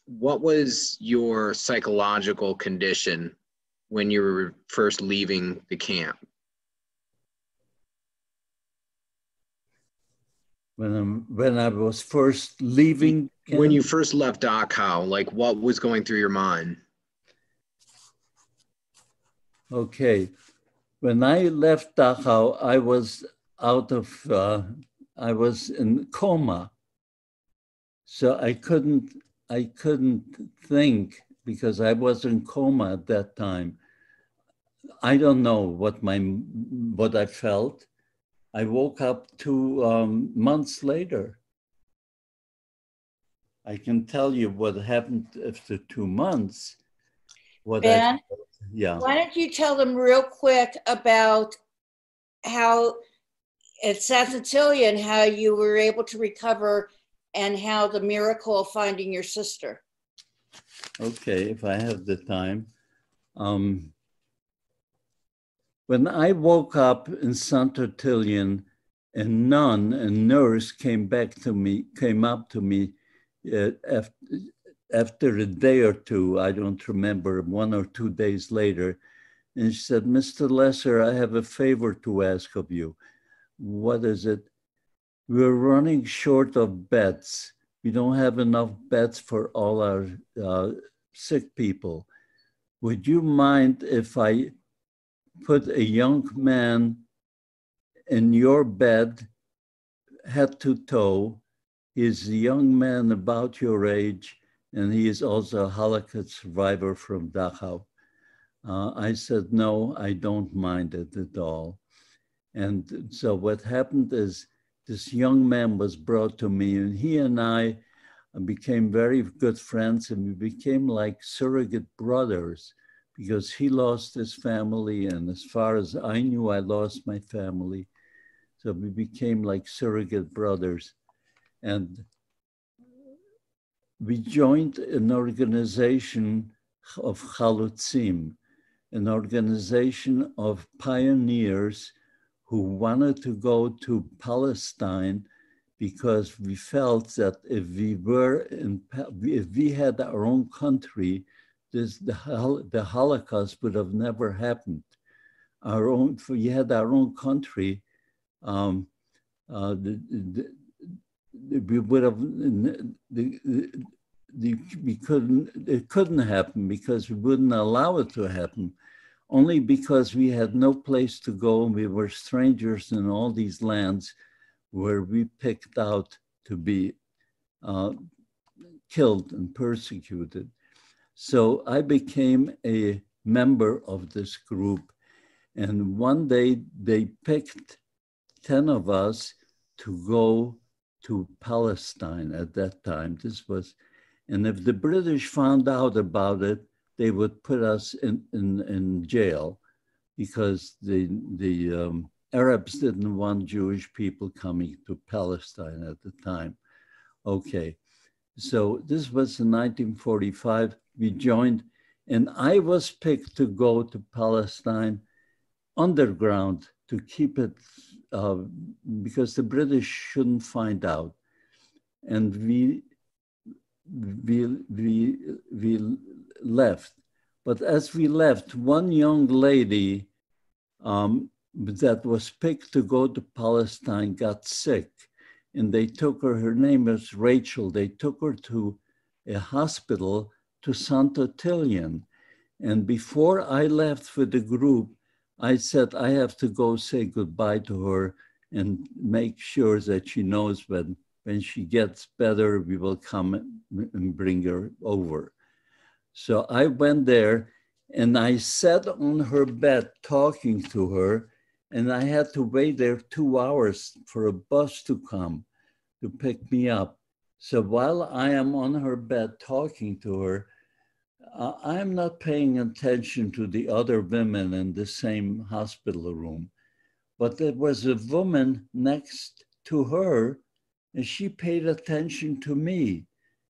what was your psychological condition when you were first leaving the camp? When, I'm, when I was first leaving when you first left Dachau, like what was going through your mind? Okay. When I left Dachau, I was out of, uh, I was in coma. So I couldn't, I couldn't think because I was in coma at that time. I don't know what my, what I felt. I woke up two um, months later I can tell you what happened after two months. What ben, I, yeah. Why don't you tell them real quick about how at San Cecilia and how you were able to recover and how the miracle of finding your sister. Okay, if I have the time. Um, when I woke up in St. Ottilien, a nun, a nurse came back to me, came up to me uh, after, after a day or two, I don't remember, one or two days later, and she said, Mr. Lesser, I have a favor to ask of you. What is it? We're running short of beds. We don't have enough beds for all our uh, sick people. Would you mind if I put a young man in your bed, head to toe, He's a young man about your age, and he is also a Holocaust survivor from Dachau. Uh, I said, no, I don't mind it at all. And so what happened is this young man was brought to me, and he and I became very good friends, and we became like surrogate brothers because he lost his family, and as far as I knew, I lost my family. So we became like surrogate brothers. And we joined an organization of Chalutzim, an organization of pioneers who wanted to go to Palestine because we felt that if we were in, if we had our own country, this, the, the Holocaust would have never happened. Our own, we had our own country, um, uh, the, the, we would have the, the, we couldn't it couldn't happen because we wouldn't allow it to happen only because we had no place to go and we were strangers in all these lands where we picked out to be uh, killed and persecuted so i became a member of this group and one day they picked 10 of us to go to Palestine at that time. This was, and if the British found out about it, they would put us in, in, in jail because the, the um, Arabs didn't want Jewish people coming to Palestine at the time. Okay, so this was in 1945. We joined, and I was picked to go to Palestine underground to keep it uh, because the British shouldn't find out. And we, we, we, we left. But as we left, one young lady um, that was picked to go to Palestine got sick. And they took her, her name was Rachel, they took her to a hospital to St. Ottilien. And before I left for the group, I said, I have to go say goodbye to her and make sure that she knows when, when she gets better, we will come and bring her over. So I went there and I sat on her bed talking to her, and I had to wait there two hours for a bus to come to pick me up. So while I am on her bed talking to her, uh, I'm not paying attention to the other women in the same hospital room. But there was a woman next to her, and she paid attention to me.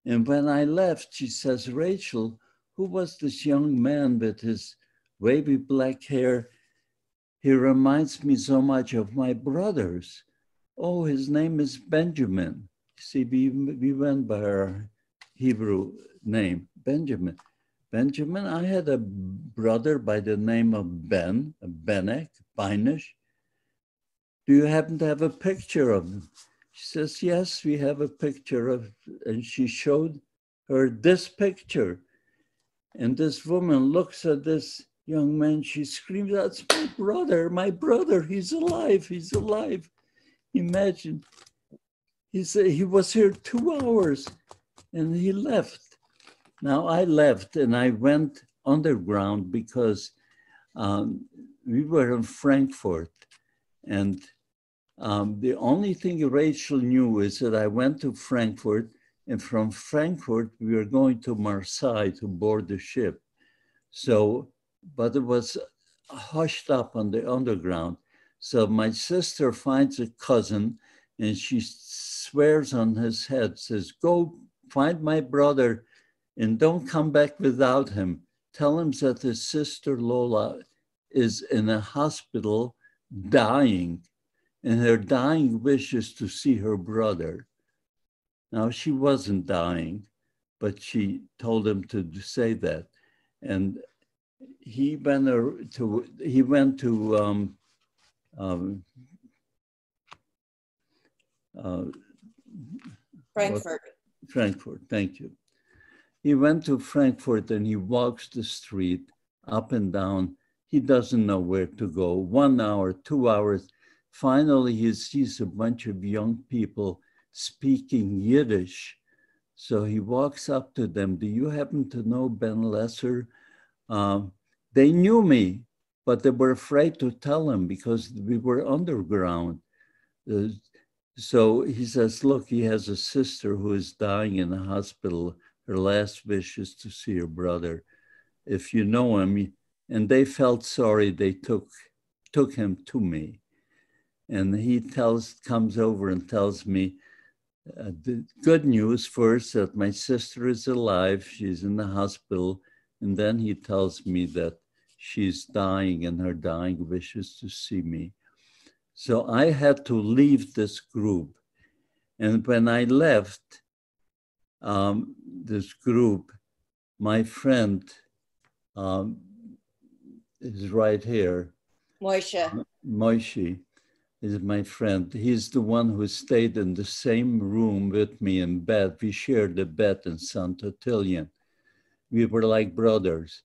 And when I left, she says, Rachel, who was this young man with his wavy black hair? He reminds me so much of my brothers. Oh, his name is Benjamin. See, we, we went by our Hebrew name, Benjamin. Benjamin, I had a brother by the name of Ben, Benek, Binish. Do you happen to have a picture of him? She says, Yes, we have a picture of, and she showed her this picture. And this woman looks at this young man, she screams, That's my brother, my brother, he's alive, he's alive. Imagine. He said he was here two hours and he left. Now I left and I went underground because um, we were in Frankfurt. And um, the only thing Rachel knew is that I went to Frankfurt and from Frankfurt, we were going to Marseille to board the ship. So, but it was hushed up on the underground. So my sister finds a cousin and she swears on his head, says, go find my brother and don't come back without him. Tell him that his sister Lola is in a hospital dying, and her dying wish is to see her brother. Now, she wasn't dying, but she told him to say that. And he went to, he went to um, um, uh, Frankfurt. Frankfurt, thank you. He went to Frankfurt and he walks the street up and down. He doesn't know where to go. One hour, two hours. Finally, he sees a bunch of young people speaking Yiddish. So he walks up to them. Do you happen to know Ben Lesser? Um, they knew me, but they were afraid to tell him because we were underground. Uh, so he says, Look, he has a sister who is dying in the hospital her last wish is to see her brother. If you know him, and they felt sorry, they took took him to me, and he tells comes over and tells me uh, the good news first that my sister is alive. She's in the hospital, and then he tells me that she's dying, and her dying wishes to see me. So I had to leave this group, and when I left um, this group, my friend um, is right here. Moishe. Moishe is my friend. He's the one who stayed in the same room with me in bed. We shared a bed in St. Ottilien. We were like brothers.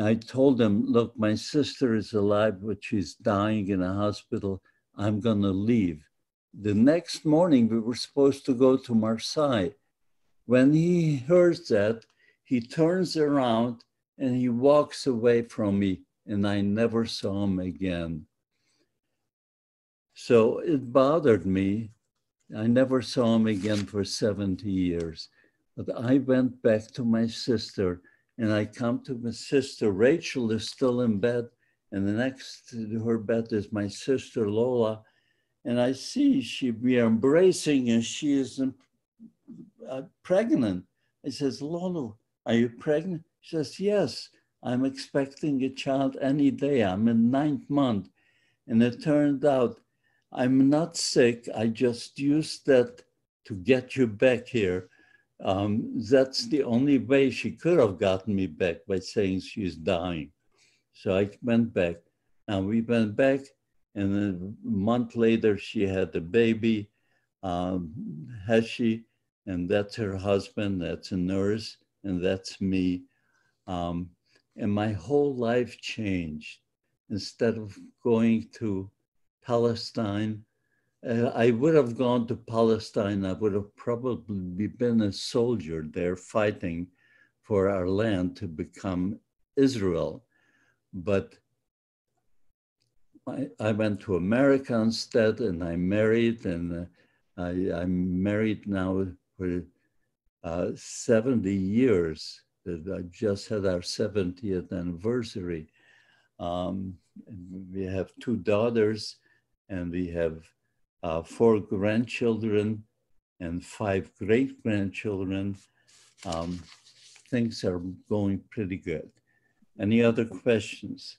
I told him, look, my sister is alive, but she's dying in a hospital. I'm going to leave. The next morning, we were supposed to go to Marseille. When he hears that, he turns around and he walks away from me, and I never saw him again. So it bothered me I never saw him again for 70 years. But I went back to my sister and I come to my sister. Rachel is still in bed, and the next to her bed is my sister Lola. And I see she we are embracing and she is uh, pregnant. I says, Lola, are you pregnant? She says, yes, I'm expecting a child any day. I'm in ninth month. And it turned out I'm not sick. I just used that to get you back here. Um, that's the only way she could have gotten me back by saying she's dying. So I went back. And we went back, and a month later, she had a baby, um, Heshi, and that's her husband, that's a nurse, and that's me. Um, and my whole life changed. Instead of going to Palestine. Uh, I would have gone to Palestine. I would have probably been a soldier there fighting for our land to become Israel. But I, I went to America instead and I married, and uh, I, am married now for uh, 70 years. I just had our 70th anniversary. Um, we have two daughters and we have uh, four grandchildren and five great grandchildren. Um, things are going pretty good. Any other questions?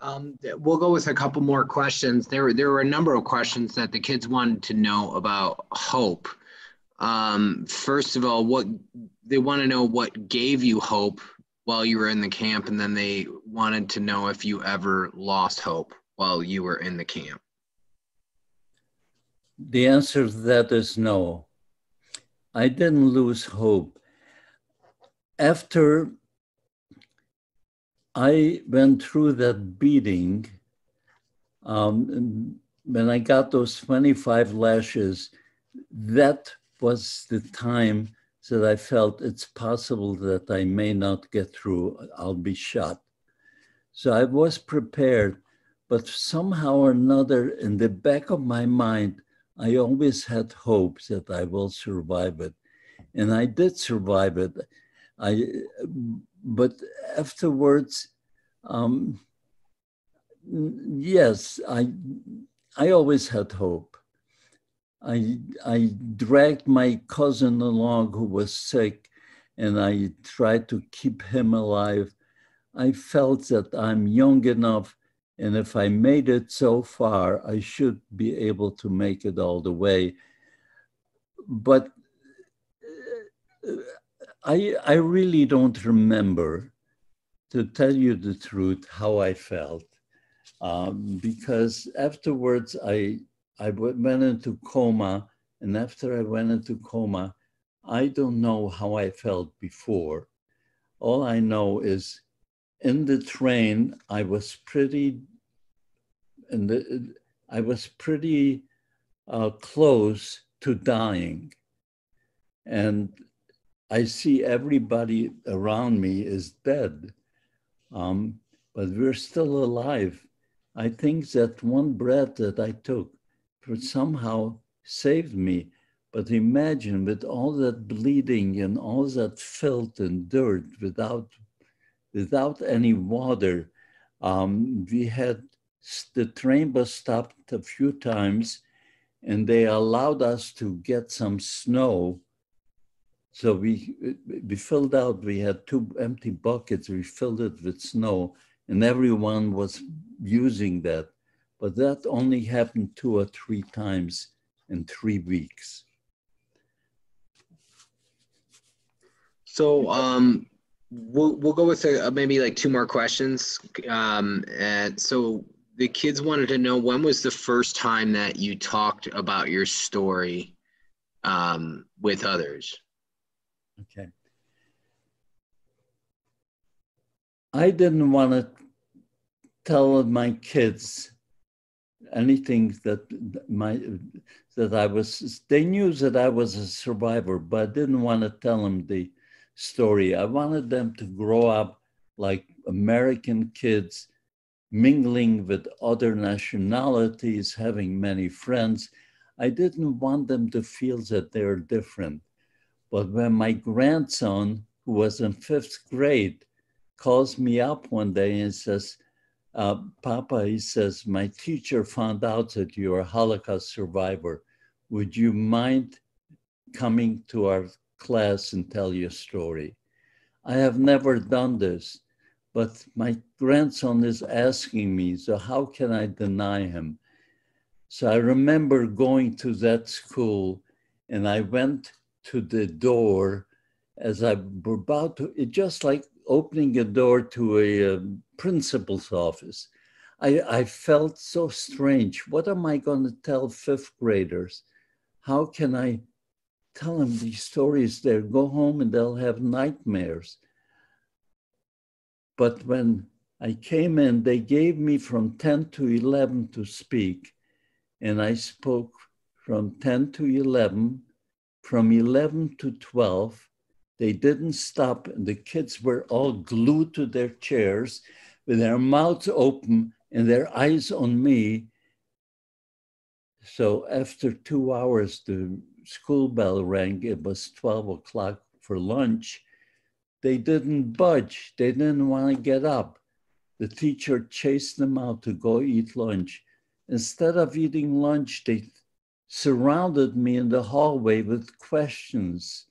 Um, we'll go with a couple more questions. There, there were a number of questions that the kids wanted to know about hope. Um, first of all, what they want to know what gave you hope while you were in the camp, and then they wanted to know if you ever lost hope while you were in the camp? The answer to that is no. I didn't lose hope. After I went through that beating, um, when I got those 25 lashes, that was the time that I felt it's possible that I may not get through, I'll be shot. So I was prepared but somehow or another, in the back of my mind, I always had hopes that I will survive it. And I did survive it. I, but afterwards, um, yes, I, I always had hope. I, I dragged my cousin along who was sick and I tried to keep him alive. I felt that I'm young enough and if I made it so far, I should be able to make it all the way. But I, I really don't remember, to tell you the truth, how I felt. Um, because afterwards, I, I went into coma. And after I went into coma, I don't know how I felt before. All I know is in the train, I was pretty and the, I was pretty uh, close to dying. And I see everybody around me is dead, um, but we're still alive. I think that one breath that I took somehow saved me. But imagine with all that bleeding and all that filth and dirt without, without any water, um, we had the train bus stopped a few times and they allowed us to get some snow. So we, we filled out, we had two empty buckets, we filled it with snow and everyone was using that. But that only happened two or three times in three weeks. So um, we'll, we'll go with a, maybe like two more questions. Um, and so the kids wanted to know when was the first time that you talked about your story um, with others. Okay. I didn't want to tell my kids anything that my that I was. They knew that I was a survivor, but I didn't want to tell them the story. I wanted them to grow up like American kids mingling with other nationalities, having many friends. I didn't want them to feel that they're different. But when my grandson, who was in fifth grade, calls me up one day and says, uh, Papa, he says, my teacher found out that you're a Holocaust survivor. Would you mind coming to our class and tell your story? I have never done this, but my grandson is asking me, so how can I deny him? So I remember going to that school and I went to the door as I were about to, it just like opening a door to a, um, principal's office. I, I felt so strange. What am I going to tell fifth graders? How can I tell them these stories? They'll go home and they'll have nightmares. But when I came in, they gave me from 10 to 11 to speak and I spoke from 10 to 11. From 11 to 12, they didn't stop, and the kids were all glued to their chairs with their mouths open and their eyes on me. So after two hours, the school bell rang. It was 12 o'clock for lunch. They didn't budge. They didn't want to get up. The teacher chased them out to go eat lunch. Instead of eating lunch, they surrounded me in the hallway with questions.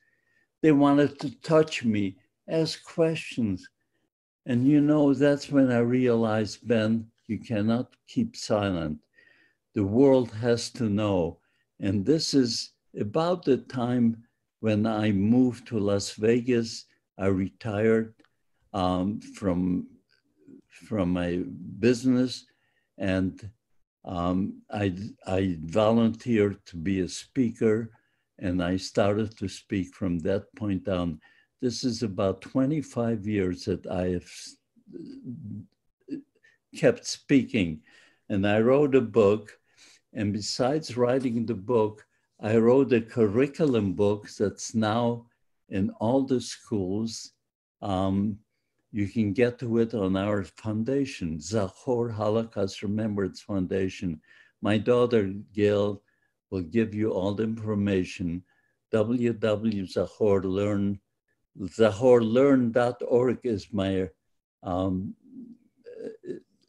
They wanted to touch me, ask questions. And you know, that's when I realized, Ben, you cannot keep silent. The world has to know. And this is about the time when I moved to Las Vegas. I retired um, from, from my business and um, I, I volunteered to be a speaker and I started to speak from that point on. This is about 25 years that I have kept speaking. And I wrote a book. And besides writing the book, I wrote a curriculum book that's now in all the schools. Um, you can get to it on our foundation, Zachor Holocaust Remembrance Foundation. My daughter, Gail, will give you all the information. www.zachorlearn, zachorlearn.org is my, um,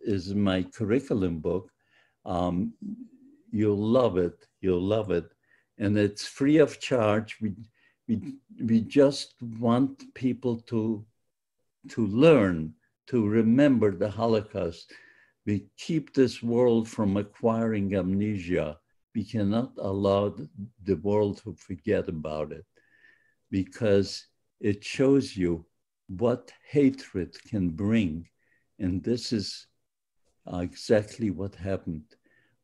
is my curriculum book. Um, you'll love it, you'll love it. And it's free of charge. We, we, we just want people to to learn, to remember the Holocaust. We keep this world from acquiring amnesia. We cannot allow the world to forget about it because it shows you what hatred can bring. And this is uh, exactly what happened.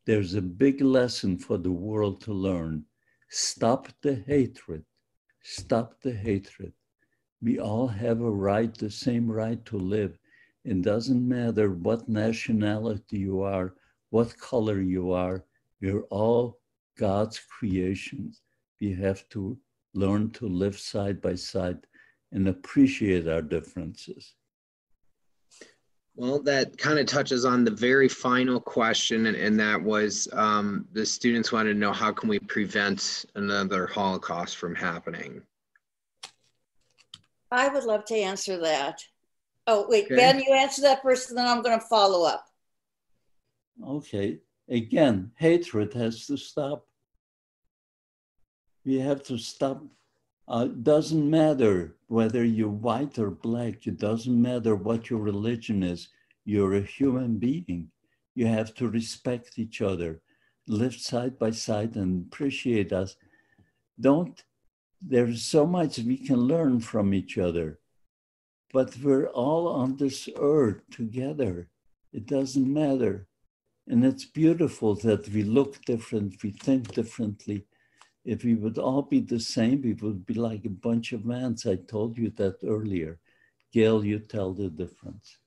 There's a big lesson for the world to learn. Stop the hatred. Stop the hatred we all have a right, the same right to live. It doesn't matter what nationality you are, what color you are, we're all God's creations. We have to learn to live side by side and appreciate our differences. Well, that kind of touches on the very final question, and, and that was um, the students wanted to know how can we prevent another Holocaust from happening? I would love to answer that. Oh, wait, okay. Ben, you answer that first, and then I'm going to follow up. Okay. Again, hatred has to stop. We have to stop. Uh, doesn't matter whether you're white or black. It doesn't matter what your religion is. You're a human being. You have to respect each other, live side by side, and appreciate us. Don't there's so much we can learn from each other. But we're all on this earth together. It doesn't matter. And it's beautiful that we look different, we think differently. If we would all be the same, we would be like a bunch of ants. I told you that earlier. Gail, you tell the difference.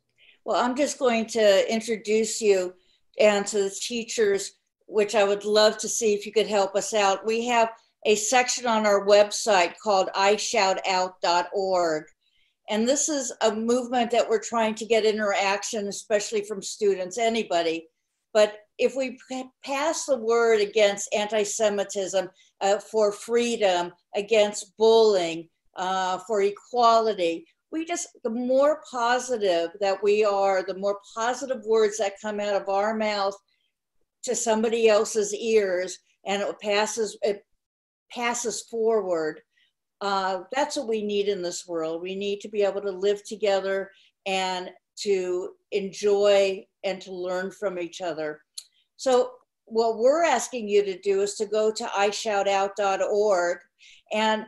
Well, I'm just going to introduce you and to the teachers, which I would love to see if you could help us out. We have a section on our website called ishoutout.org. And this is a movement that we're trying to get interaction, especially from students, anybody. But if we pass the word against anti-Semitism, uh, for freedom, against bullying, uh, for equality, we just the more positive that we are, the more positive words that come out of our mouth to somebody else's ears, and it passes it passes forward. Uh, that's what we need in this world. We need to be able to live together and to enjoy and to learn from each other. So what we're asking you to do is to go to ishoutout.org and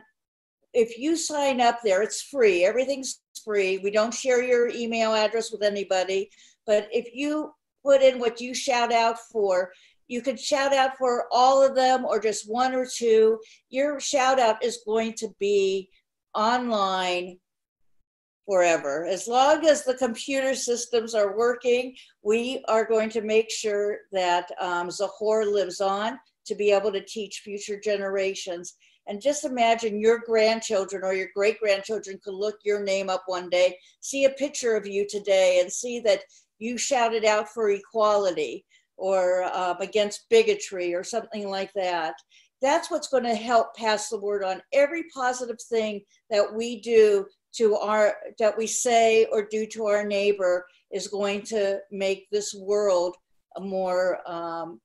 if you sign up there, it's free. Everything's free. We don't share your email address with anybody. But if you put in what you shout out for, you could shout out for all of them or just one or two. Your shout out is going to be online forever. As long as the computer systems are working, we are going to make sure that um, Zachor lives on to be able to teach future generations. And just imagine your grandchildren or your great grandchildren could look your name up one day, see a picture of you today, and see that you shouted out for equality or um, against bigotry or something like that. That's what's going to help pass the word on. Every positive thing that we do to our that we say or do to our neighbor is going to make this world a more um,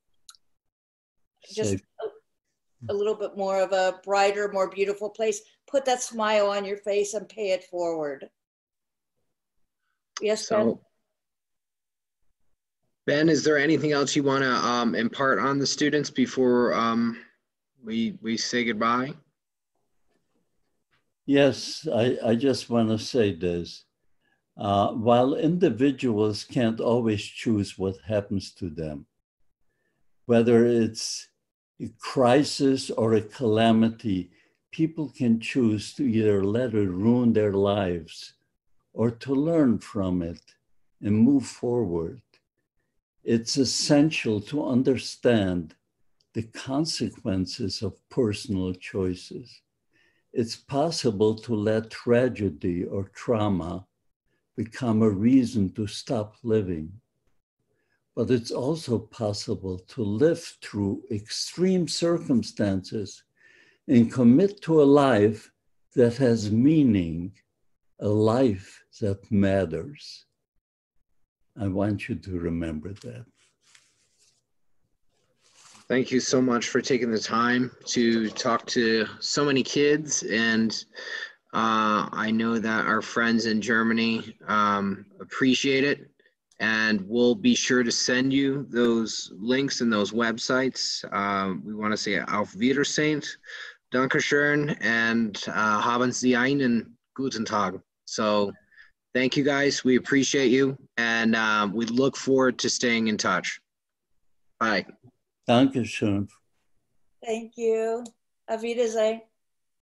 just a, a, little bit more of a brighter, more beautiful place. Put that smile on your face and pay it forward. Yes, so, Ben. Ben, is there anything else you want to um, impart on the students before um, we we say goodbye? Yes, I, I just want to say this. Uh, while individuals can't always choose what happens to them, whether it's a crisis or a calamity, people can choose to either let it ruin their lives or to learn from it and move forward. It's essential to understand the consequences of personal choices it's possible to let tragedy or trauma become a reason to stop living. But it's also possible to live through extreme circumstances and commit to a life that has meaning, a life that matters. I want you to remember that. Thank you so much for taking the time to talk to so many kids. And uh, I know that our friends in Germany um, appreciate it. And we'll be sure to send you those links and those websites. Um, we want to say Auf Wiedersehen, Dankeschön, and uh, haben Sie einen guten Tag. So thank you guys. We appreciate you. And um, we look forward to staying in touch. Bye. Dankeschön. Thank you. Auf Wiedersehen.